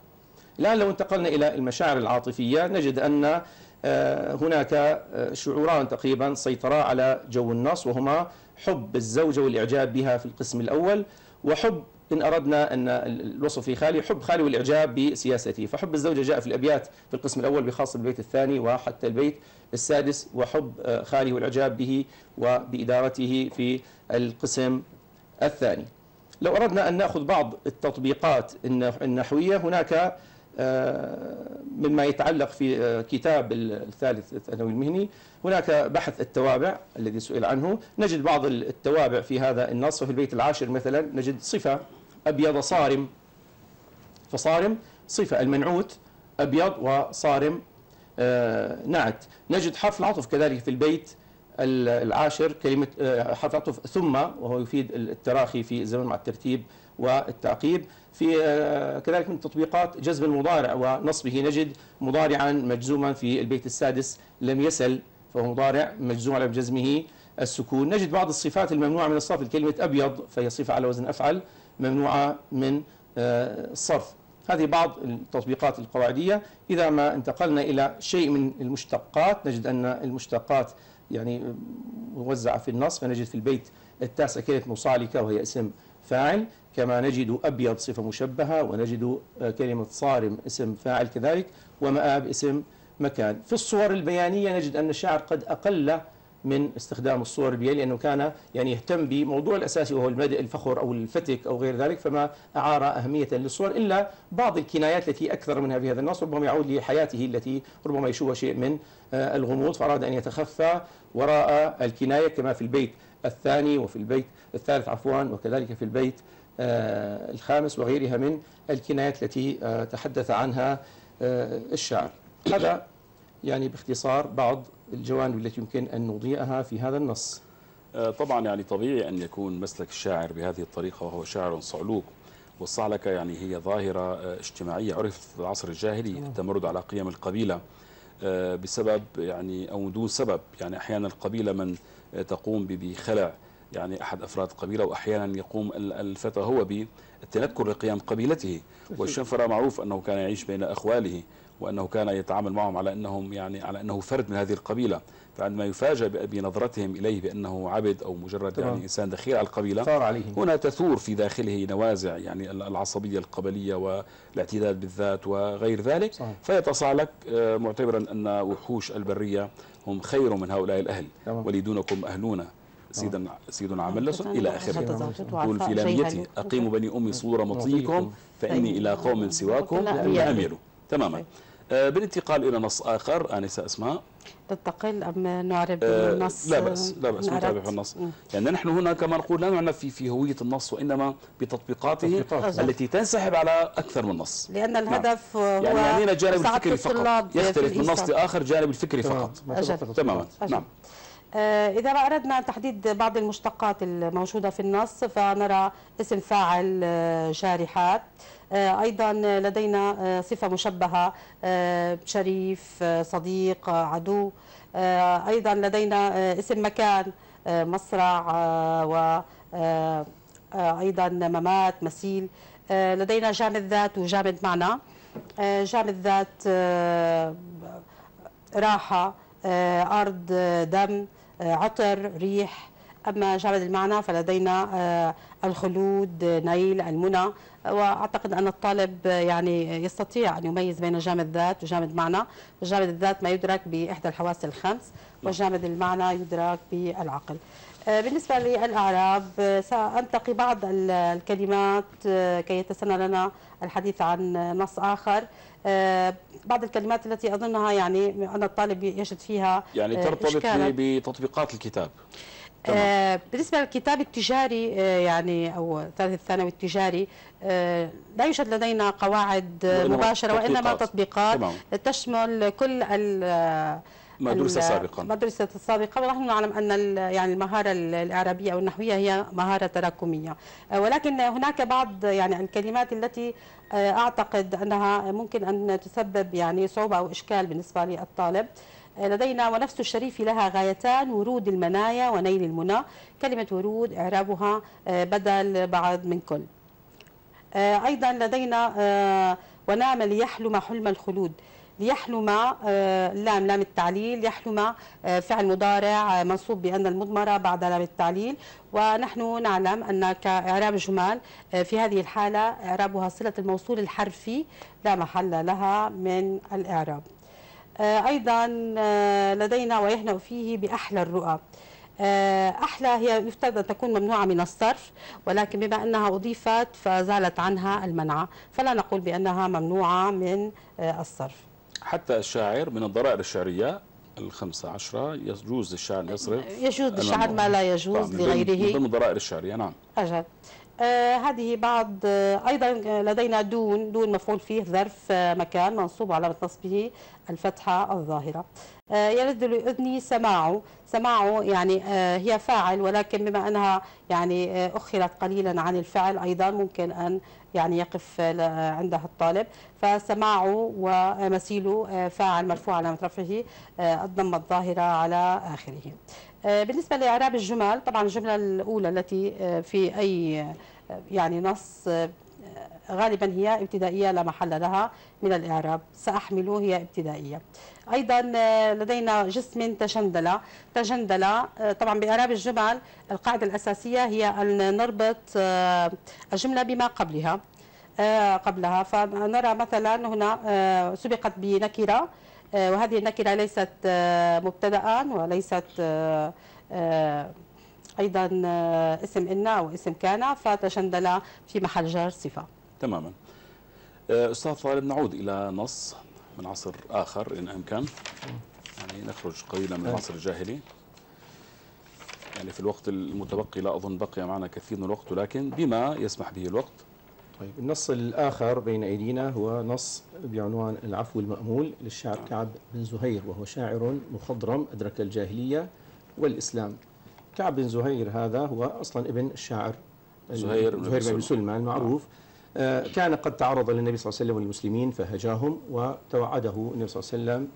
الآن لو انتقلنا إلى المشاعر العاطفية نجد أن آه، هناك آه، شعوران تقريبا سيطرا على جو النص وهما حب الزوجة والإعجاب بها في القسم الأول وحب إن أردنا أن الوصف في خالي حب خالي والإعجاب بسياسته. فحب الزوجة جاء في الأبيات في القسم الأول بخاصة البيت الثاني وحتى البيت السادس وحب آه، خالي والإعجاب به وبإدارته في القسم الثاني. لو أردنا أن نأخذ بعض التطبيقات النحوية هناك مما يتعلق في آه، كتاب الثالث الثانوي المهني. هناك بحث التوابع الذي سئل عنه. نجد بعض التوابع في هذا النص. وفي البيت العاشر مثلا نجد صفة أبيض صارم فصارم صفة المنعوت أبيض وصارم آه، نعت. نجد حرف العطف كذلك في البيت العاشر كلمة حرف عطف ثم وهو يفيد التراخي في الزمن مع الترتيب والتعقيب في آه، كذلك من تطبيقات جذب المضارع ونصبه. نجد مضارعا مجزوما في البيت السادس لم يسل فهو مضارع مجزوم على جزمه السكون. نجد بعض الصفات الممنوعة من الصرف كلمة أبيض فهي صفة على وزن أفعل ممنوعة من آه، الصرف. هذه بعض التطبيقات القواعدية. إذا ما انتقلنا إلى شيء من المشتقات نجد أن المشتقات يعني موزعة في النص فنجد في البيت التاسع كلمة مصالكة وهي اسم فاعل. كما نجد أبيض صفة مشبهة ونجد آه، كلمة صارم اسم فاعل كذلك ومآب اسم مكان. في الصور البيانية نجد أن الشاعر قد أقل من استخدام الصور البيانية لأنه كان يعني يهتم بموضوع الأساسي وهو المدء الفخر أو الفتك أو غير ذلك فما أعار أهمية للصور إلا بعض الكنايات التي أكثر منها في هذا النص ربما يعود لحياته التي ربما يشوه شيء من آه، الغموض فأراد أن يتخفى وراء الكناية كما في البيت الثاني وفي البيت الثالث عفوا وكذلك في البيت الخامس وغيرها من الكنايات التي آه، تحدث عنها آه، الشاعر. هذا يعني باختصار بعض الجوانب التي يمكن أن نضيئها في هذا النص. طبعا يعني طبيعي أن يكون مسلك الشاعر بهذه الطريقة وهو شاعر صعلوك والصعلكة يعني هي ظاهرة اجتماعية عرفت في العصر الجاهلي التمرد على قيم القبيلة بسبب يعني أو دون سبب يعني أحيانا القبيلة من تقوم بخلع يعني أحد أفراد القبيلة وأحيانا يقوم الفتى هو بالتنكر لقيام قبيلته. والشنفرة معروف أنه كان يعيش بين أخواله وأنه كان يتعامل معهم على أنهم يعني على أنه فرد من هذه القبيلة. فعندما يفاجأ بنظرتهم إليه بأنه عبد أو مجرد يعني إنسان دخيل على القبيلة عليهم. هنا تثور في داخله نوازع يعني العصبية القبلية والاعتداد بالذات وغير ذلك. صحيح. فيتصالك آه، معتبرا أن وحوش البرية هم خير من هؤلاء الأهل. ولدونكم أهلون. سيدا سيد عملس إلى آخره. قل في لاميتي أقيم بني أمي صور مطيكم فإني إلى قوم سواكم لا اميل تماما. آه، بالانتقال إلى نص آخر آنسة أسماء. تنتقل أم نعرب آه النص؟ لا بأس لا بأس نتابع النص. يعني نحن هنا كما نقول لا نعنى في في هوية النص وإنما بتطبيقاته التي تنسحب على أكثر من نص. لأن نعم. الهدف نعم. هو يعني يعني الجانب الفكري فقط. يختلف من نص لآخر جانب الفكري فقط. تماما. نعم. آه، إذا ما أردنا تحديد بعض المشتقات الموجودة في النص فنرى اسم فاعل آه، جارحات آه، أيضا لدينا صفة مشبهة شريف صديق عدو. أيضا لدينا اسم مكان مصرع وأيضا ممات مثيل. لدينا جامد ذات وجامد معنى. جامد ذات راحة أرض دم. عطر ريح. أما جامد المعنى فلدينا آه، الخلود نيل المنى. وأعتقد أن الطالب يعني يستطيع أن يميز بين جامد ذات وجامد معنى. جامد الذات ما يدرك بإحدى الحواس الخمس وجامد المعنى يدرك بالعقل. آه، بالنسبة للأعراب آه، سأنتقي بعض الكلمات كي يتسنى لنا الحديث عن نص آخر. آه، بعض الكلمات التي أظنها يعني أن الطالب يجد فيها يعني آه، ترتبط بتطبيقات الكتاب. آه بالنسبة للكتاب التجاري آه يعني أو الثالث الثانوي التجاري آه لا يوجد لدينا قواعد مباشرة وإنما تطبيقات تمام. تشمل كل ما درس سابقا. ما درس سابقا ونحن نعلم أن يعني المهارة الاعرابيه أو النحوية هي مهارة تراكمية. آه، ولكن هناك بعض يعني الكلمات التي آه، أعتقد أنها ممكن أن تسبب يعني صعوبة أو إشكال بالنسبة للطالب. آه، لدينا ونفس الشريف لها غايتان ورود المنايا ونيل المنى. كلمة ورود إعرابها بدل بعض من كل. أيضا لدينا ونام ليحلم حلم الخلود ليحلم آه، لام لام التعليل يحلم آه، فعل مضارع آه، منصوب بأن المضمرة بعد لام التعليل. ونحن نعلم أن كإعراب جمال في هذه الحالة إعرابها صلة الموصول الحرفي لا محل لها من الإعراب. أيضا لدينا ويهنأ فيه بأحلى الرؤى. أحلى هي يفترض أن تكون ممنوعة من الصرف ولكن بما أنها أضيفت فزالت عنها المنع. فلا نقول بأنها ممنوعة من الصرف. حتى الشاعر من الضرائر الشعرية الخمسة عشرة يجوز للشاعر يصرف. يجوز للشاعر ما لا يجوز لغيره من ضمن الضرائر الشعرية نعم. أجل. آه هذه بعض آه أيضا لدينا دون دون مفعول فيه ظرف آه مكان منصوب على نصبه الفتحة الظاهرة. آه يلذ لأذني سماع سماع يعني آه هي فاعل ولكن بما أنها يعني آه أخرت قليلا عن الفعل أيضا ممكن أن يعني يقف عندها الطالب. فسماع ومثيل آه، فاعل مرفوع على رفعه الضمة الظاهرة على آخره. آه، بالنسبة لإعراب الجمل طبعا الجملة الأولى التي في أي يعني نص غالبا هي ابتدائية لا محل لها من الإعراب. سأحمل هي ابتدائية. أيضا لدينا جسم تجندل. تجندل طبعا بإعراب الجمل القاعدة الأساسية هي أن نربط الجملة بما قبلها قبلها. فنرى مثلا هنا سبقت بنكرة وهذه النكرة ليست مبتدا وليست أيضا اسم إن أو اسم كان فتجندل في محل جر صفة. تماما. آه، أستاذ طالب نعود إلى نص. من عصر آخر إن أمكن. يعني نخرج قليلا من العصر الجاهلي. يعني في الوقت المتبقي لا أظن بقي معنا كثير من الوقت ولكن بما يسمح به الوقت. طيب النص الآخر بين أيدينا هو نص بعنوان العفو المأمول للشاعر كعب بن زهير وهو شاعر مخضرم أدرك الجاهلية والإسلام. كعب بن زهير هذا هو أصلا ابن الشاعر زهير, زهير بن سلمان. المعروف آه، كان قد تعرض للنبي صلى الله عليه وسلم والمسلمين فهجاهم وتوعده النبي صلى الله عليه وسلم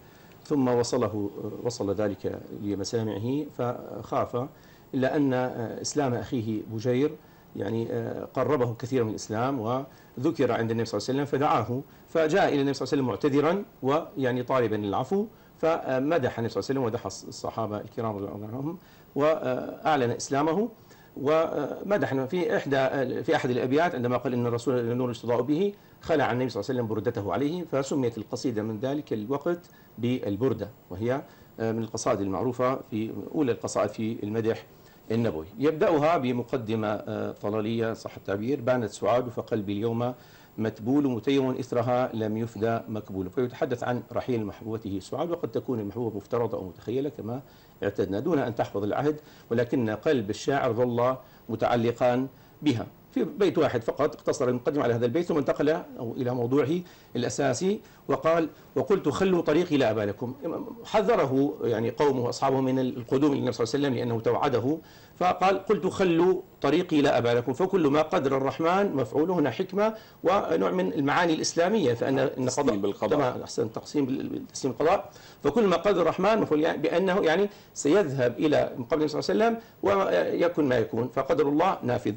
ثم وصله وصل ذلك لمسامعه فخاف إلا أن إسلام أخيه بجير يعني قربه كثيرا من الإسلام وذكر عند النبي صلى الله عليه وسلم فدعاه فجاء إلى النبي صلى الله عليه وسلم معتذرا ويعني طالبا العفو فمدح النبي صلى الله عليه وسلم ودح الصحابة الكرام رضي الله عنهم وأعلن إسلامه. ومدح في إحدى في أحد الأبيات عندما قال إن الرسول النور يستضاء به خلع النبي صلى الله عليه وسلم بردته عليه فسميت القصيدة من ذلك الوقت بالبردة وهي من القصائد المعروفة في أولى القصائد في المدح النبوي. يبدأها بمقدمة طلالية صح التعبير بانت سعاد فقلبي اليوم متبول متيم إثرها لم يفدى مكبول فيتحدث عن رحيل محبوبته سعاد وقد تكون المحبوبة مفترضة أو متخيلة كما اعتدنا دون أن تحفظ العهد ولكن قلب الشاعر ظل متعلقا بها. في بيت واحد فقط اقتصر المقدم على هذا البيت ثم انتقل أو إلى موضوعه الأساسي وقال وقلت خلوا طريقي لا أبا لكم حذره يعني قومه وأصحابه من القدوم للنبي صلى الله عليه وسلم لأنه توعده فقال قلت خلوا طريقي لا أبا لكم فكل ما قدر الرحمن مفعول هنا حكمة ونوع من المعاني الإسلامية فأن إن قضاء بالقضاء. أحسن تقسيم بالتسليم القضاء. فكل ما قدر الرحمن مفعول يعني بأنه يعني سيذهب إلى مقابل النبي صلى الله عليه وسلم ويكون ما يكون. فقدر الله نافذ.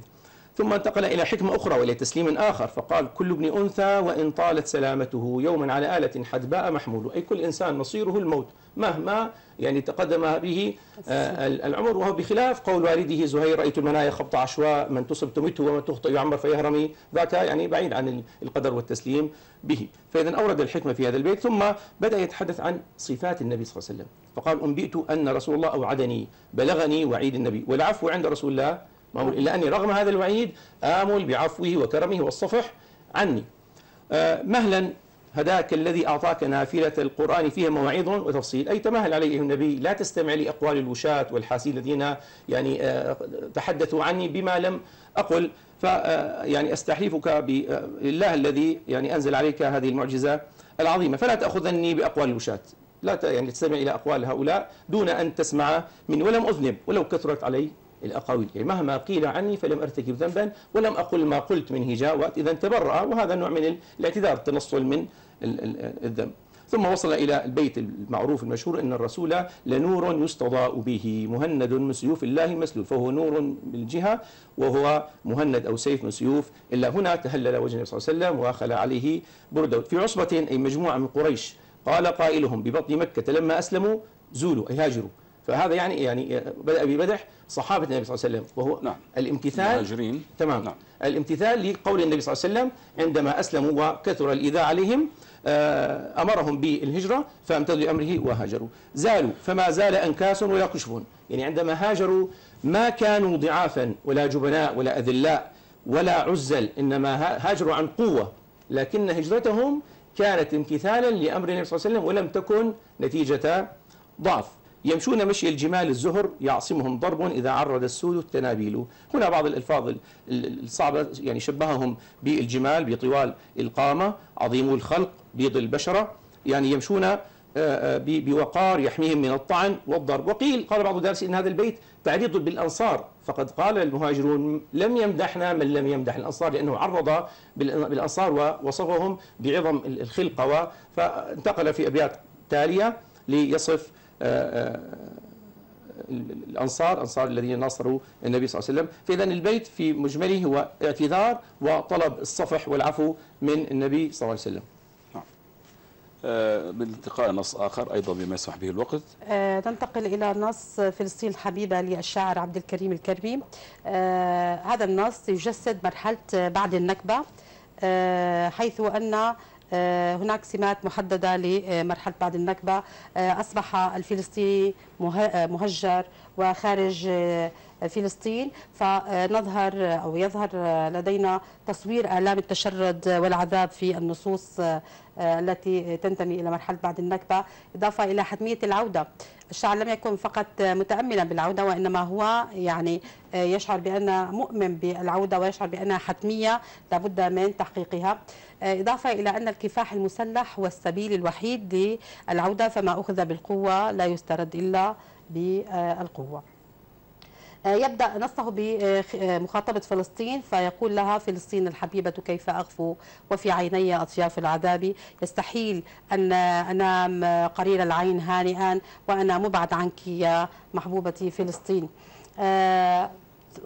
ثم انتقل إلى حكمة أخرى وإلى تسليم آخر فقال كل ابن أنثى وإن طالت سلامته يوما على آلة حدباء محمول. أي كل إنسان مصيره الموت مهما يعني تقدم به آه العمر وهو بخلاف قول والده زهير رأيت المنايا خبط عشواء من تصب تمته ومن تخطئ يعمر فيهرمي. ذاك يعني بعيد عن القدر والتسليم به. فإذا أورد الحكمة في هذا البيت ثم بدأ يتحدث عن صفات النبي صلى الله عليه وسلم. فقال أنبئت أن رسول الله أوعدني بلغني وعيد النبي. والعفو عند رسول الله إلا أني رغم هذا الوعيد آمل بعفوه وكرمه والصفح عني. آه مهلا هداك الذي أعطاك نافلة القرآن فيها مواعظ وتفصيل. أي تمهل عليه النبي لا تستمع لأقوال الوشاة والحاسين الذين يعني آه تحدثوا عني بما لم أقل. ف يعني أستحلفك بالله الذي يعني أنزل عليك هذه المعجزة العظيمة. فلا تأخذني بأقوال الوشاة. لا يعني تستمع إلى أقوال هؤلاء دون أن تسمع من ولم أذنب ولو كثرت علي. الأقاويل. يعني مهما قيل عني فلم أرتكب ذنبا ولم أقل ما قلت من هجاء إذا تبرأ وهذا نوع من الاعتذار التنصل من الذنب. ثم وصل إلى البيت المعروف المشهور أن الرسول لنور يستضاء به مهند من سيوف الله مسلول فهو نور بالجهة وهو مهند أو سيف من سيوف إلا هنا تهلل وجه النبي صلى الله عليه وسلم وخلى عليه برده في عصبة أي مجموعة من قريش قال قائلهم ببطن مكة لما أسلموا زولوا أي هاجروا. فهذا يعني يعني بدأ بمدح صحابة النبي صلى الله عليه وسلم وهو نعم. الامتثال المهاجرين. تمام. نعم. الامتثال لقول النبي صلى الله عليه وسلم عندما أسلموا وكثر الإيذاء عليهم أمرهم بالهجرة فامتثلوا لأمره وهاجروا. زالوا فما زال أنكاس ولا كشف. يعني عندما هاجروا ما كانوا ضعافا ولا جبناء ولا أذلاء ولا عزل إنما هاجروا عن قوة. لكن هجرتهم كانت امتثالا لأمر النبي صلى الله عليه وسلم ولم تكن نتيجة ضعف. يمشون مشي الجمال الزهر يعصمهم ضرب إذا عرض السود التنابيل. هنا بعض الألفاظ الصعبة يعني شبههم بالجمال بطوال القامة عظيم الخلق بيض البشرة. يعني يمشون بوقار يحميهم من الطعن والضرب. وقيل قال بعض الدارس إن هذا البيت تعريض بالأنصار. فقد قال المهاجرون لم يمدحنا من لم يمدح الأنصار لأنه عرض بالأنصار ووصفهم بعظم الخلقة فانتقل في أبيات تالية ليصف الأنصار أنصار الذين ناصروا النبي صلى الله عليه وسلم. فإذا البيت في مجمله هو اعتذار وطلب الصفح والعفو من النبي صلى الله عليه وسلم. آه بالانتقاء نص آخر أيضا بما يسمح به الوقت. آه ننتقل إلى نص فلسطين الحبيبة للشاعر عبد الكريم الكرمي آه هذا النص يجسد مرحلة بعد النكبة حيث أن هناك سمات محددة لمرحلة بعد النكبة. أصبح الفلسطيني مهجر وخارج فلسطين. فنظهر أو يظهر لدينا تصوير آلام التشرد والعذاب في النصوص التي تنتمي إلى مرحلة بعد النكبة. إضافة إلى حتمية العودة. الشاعر لم يكن فقط متأملا بالعودة وإنما هو يعني يشعر بأن مؤمن بالعودة ويشعر بأنها حتمية لابد من تحقيقها. إضافة إلى أن الكفاح المسلح هو السبيل الوحيد للعودة فما أخذ بالقوة لا يسترد إلا بالقوة. يبدأ نصه بمخاطبة فلسطين فيقول لها فلسطين الحبيبة كيف أغفو وفي عيني أطياف العذاب. يستحيل أن أنام قرير العين هانئا وأنا مبعد عنك يا محبوبتي فلسطين.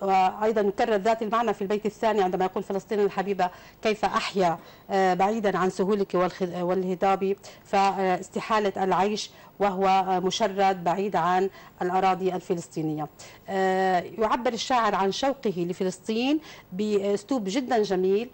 وأيضا نكرر ذات المعنى في البيت الثاني عندما يقول فلسطين الحبيبة كيف أحيا بعيدا عن سهولك والهضاب فاستحالة العيش وهو مشرد بعيد عن الأراضي الفلسطينية. يعبر الشاعر عن شوقه لفلسطين بأسلوب جدا جميل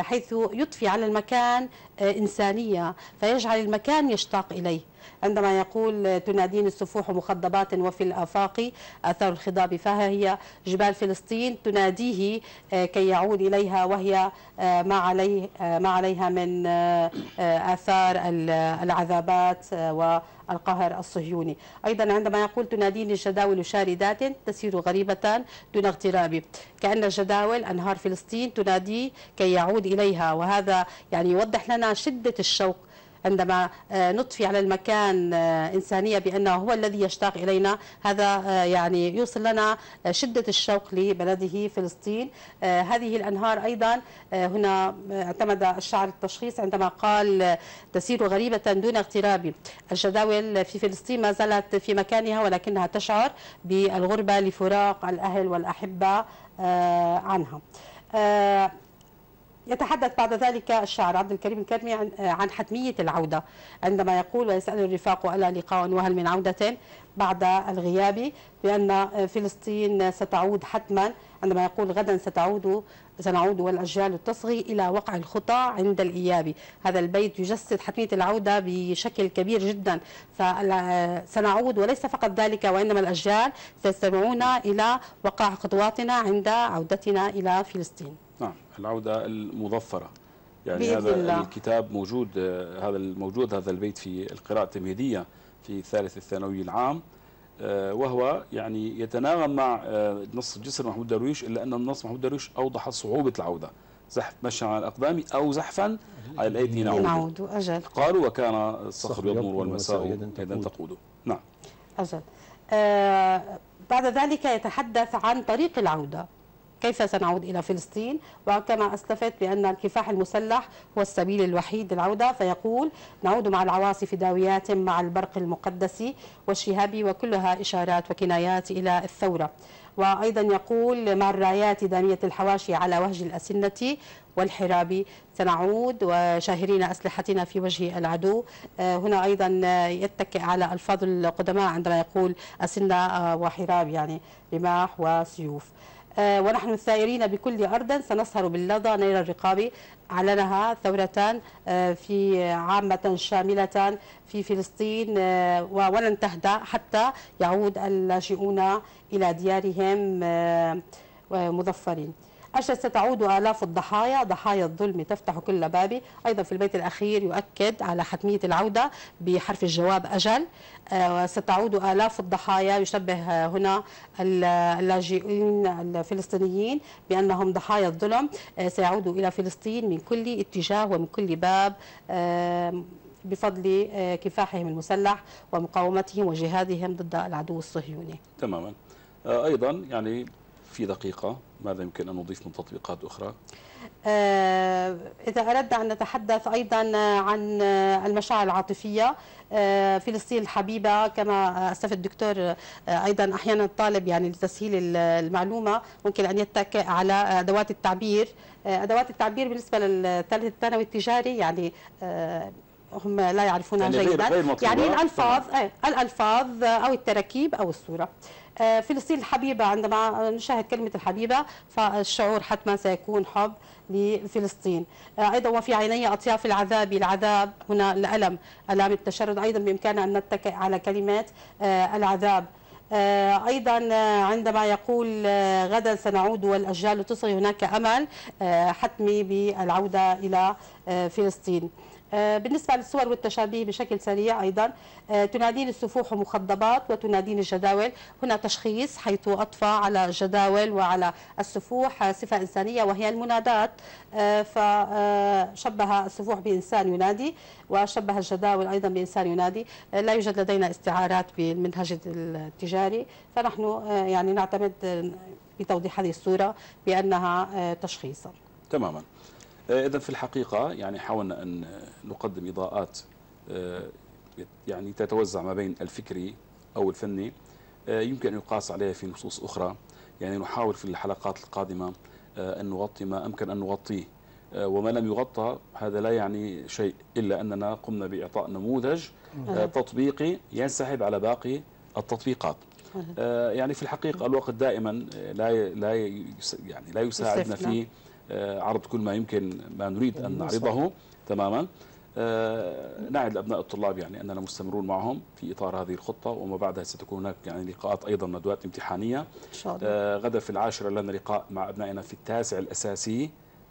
حيث يضفي على المكان إنسانية فيجعل المكان يشتاق إليه. عندما يقول تنادين السفوح مخضبات وفي الآفاق آثار الخضاب فها هي جبال فلسطين تناديه كي يعود إليها وهي ما عليه ما عليها من آثار العذابات والقهر الصهيوني. أيضا عندما يقول تناديني الجداول شاردات تسير غريبة دون اغتراب. كأن الجداول أنهار فلسطين تنادي كي يعود إليها وهذا يعني يوضح لنا شدة الشوق عندما آه، نضفي على المكان آه، إنسانية بأنه هو الذي يشتاق إلينا. هذا آه، يعني يوصل لنا شدة الشوق لبلده فلسطين. هذه الأنهار أيضا هنا اعتمد الشاعر التشخيص عندما قال تسير غريبة دون اغتراب. الجداول في فلسطين ما زالت في مكانها ولكنها تشعر بالغربة لفراق الأهل والأحبة عنها. يتحدث بعد ذلك الشاعر عبد الكريم الكرمي عن حتمية العودة عندما يقول ويسأل الرفاق ألا لقاء وهل من عودة بعد الغياب بأن فلسطين ستعود حتما عندما يقول غدا ستعود سنعود والأجيال تصغي إلى وقع الخطى عند الإياب. هذا البيت يجسد حتمية العودة بشكل كبير جدا. فسنعود وليس فقط ذلك وإنما الأجيال سيستمعون إلى وقع خطواتنا عند عودتنا إلى فلسطين. العودة المظفرة. يعني هذا الله. الكتاب موجود هذا الموجود هذا البيت في القراءة التمهيدية في الثالث الثانوي العام آه، وهو يعني يتناغم مع آه، نص جسر محمود درويش إلا أن النص محمود درويش أوضح صعوبة العودة. زحف مشى على الأقدام أو زحفا على الأيدي نعود. نعود. أجل. قالوا وكان الصخر يضمر والمساء إذا تقود. نعم. أجل. آه بعد ذلك يتحدث عن طريق العودة. كيف سنعود إلى فلسطين؟ وكما أسلفت بأن الكفاح المسلح هو السبيل الوحيد للعودة فيقول نعود مع العواصف داويات مع البرق المقدس والشهاب وكلها إشارات وكنايات إلى الثورة. وأيضا يقول مع الرايات دانية الحواشي على وجه الأسنة والحراب سنعود وشاهرين أسلحتنا في وجه العدو. آه، هنا أيضا يتكئ على ألفاظ القدماء عندما يقول أسنة آه، وحراب يعني رماح وسيوف. ونحن الثائرين بكل أرض سنسهر باللظى نيل الرقاب أعلنها ثورة آه، في عامة شاملة في فلسطين آه، ولن تهدأ حتى يعود اللاجئون إلى ديارهم مظفرين. أجل ستعود آلاف الضحايا ضحايا الظلم تفتح كل باب أيضا في البيت الأخير يؤكد على حتمية العودة بحرف الجواب أجل. آه، ستعود آلاف الضحايا يشبه هنا اللاجئين الفلسطينيين بأنهم ضحايا الظلم. آه، سيعودوا إلى فلسطين من كل اتجاه ومن كل باب آه، بفضل كفاحهم المسلح ومقاومتهم وجهادهم ضد العدو الصهيوني. تماما. أيضا يعني في دقيقة ماذا يمكن أن نضيف من تطبيقات أخرى؟ آه، إذا أردنا أن نتحدث أيضا عن المشاعر العاطفية آه، فلسطين الحبيبة كما استفد الدكتور آه، أيضا أحيانا الطالب يعني لتسهيل المعلومة ممكن أن يتكئ على أدوات التعبير أدوات التعبير بالنسبة للثالث الثانوي التجاري يعني هم لا يعرفونها يعني جيدا. غير يعني الألفاظ الألفاظ أو التراكيب أو الصورة. آه، فلسطين الحبيبة عندما نشاهد كلمة الحبيبة فالشعور حتما سيكون حب لفلسطين. آه، أيضا وفي عيني أطياف العذاب العذاب هنا الألم ألام التشرد أيضا بإمكاننا أن نتكئ على كلمات آه، العذاب. أيضا عندما يقول غدا سنعود والأجيال تصغي هناك أمل حتمي بالعودة إلى فلسطين. آه، بالنسبة للصور والتشابيه بشكل سريع أيضا آه، تناديني السفوح مخضبات وتناديني الجداول هنا تشخيص حيث أطفى على الجداول وعلى السفوح صفة إنسانية وهي المنادات. آه، فشبه السفوح بإنسان ينادي وشبه الجداول أيضا بإنسان ينادي. لا يوجد لدينا استعارات بالمنهج التجاري. فنحن يعني نعتمد بتوضيح هذه الصورة بأنها تشخيص تماما. آه، إذا في الحقيقة يعني حاولنا أن نقدم إضاءات آه، يعني تتوزع ما بين الفكري أو الفني يمكن أن يقاس عليها في نصوص أخرى. يعني نحاول في الحلقات القادمة أن نغطي ما أمكن أن نغطيه. وما لم يغطى هذا لا يعني شيء إلا أننا قمنا بإعطاء نموذج تطبيقي ينسحب على باقي التطبيقات. يعني في الحقيقة الوقت دائما لا لا يعني لا يساعدنا في عرض كل ما يمكن ما نريد أن نعرضه تماما. نعد لابناء الطلاب يعني أننا مستمرون معهم في إطار هذه الخطة وما بعدها ستكون هناك يعني لقاءات أيضا ندوات امتحانية. إن شاء الله. غدا في العاشره لنا لقاء مع أبنائنا في التاسع الأساسي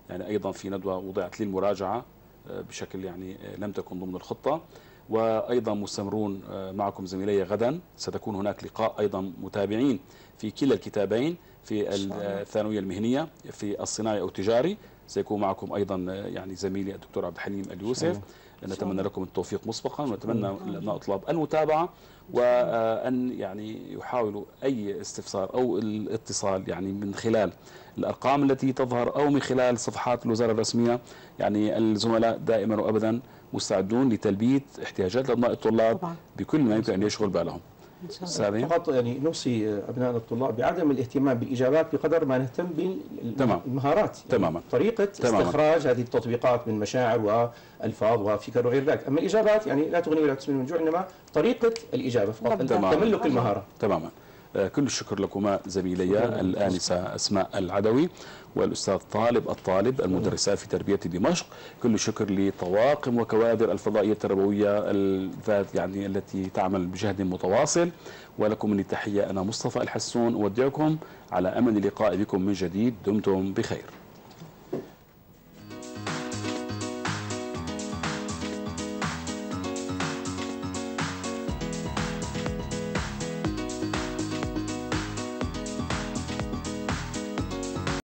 يعني أيضا في ندوة وضعت للمراجعة بشكل يعني لم تكن ضمن الخطة. وأيضا مستمرون معكم زميلي غدا. ستكون هناك لقاء أيضا متابعين في كلا الكتابين. في الثانوية المهنية في الصناعي أو التجاري. سيكون معكم أيضا يعني زميلي الدكتور عبد الحليم اليوسف. نتمنى لكم التوفيق مسبقا ونتمنى لابناء الطلاب المتابعة وأن يعني يحاولوا أي استفسار أو الاتصال يعني من خلال الأرقام التي تظهر أو من خلال صفحات الوزارة الرسمية. يعني الزملاء دائما وابدا مستعدون لتلبية احتياجات ابناء الطلاب بكل ما يمكن أن يشغل بالهم. فقط يعني نوصي ابناء الطلاب بعدم الاهتمام بالإجابات بقدر ما نهتم بالمهارات. يعني تماما طريقة تماما. استخراج هذه التطبيقات من مشاعر وألفاظ وفكر وغير ذلك، أما الإجابات يعني لا تغني ولا تسمن من جوع إنما طريقة الإجابة فقط تملك المهارة. تماما. كل الشكر لكما زميلي الآنسة أسماء العدوي. والأستاذ طالب الطالب المدرسات في تربية دمشق كل الشكر لطواقم وكوادر الفضائية التربوية الذات يعني التي تعمل بجهد متواصل. ولكم مني تحية أنا مصطفى الحسون أودعكم على أمل اللقاء بكم من جديد. دمتم بخير.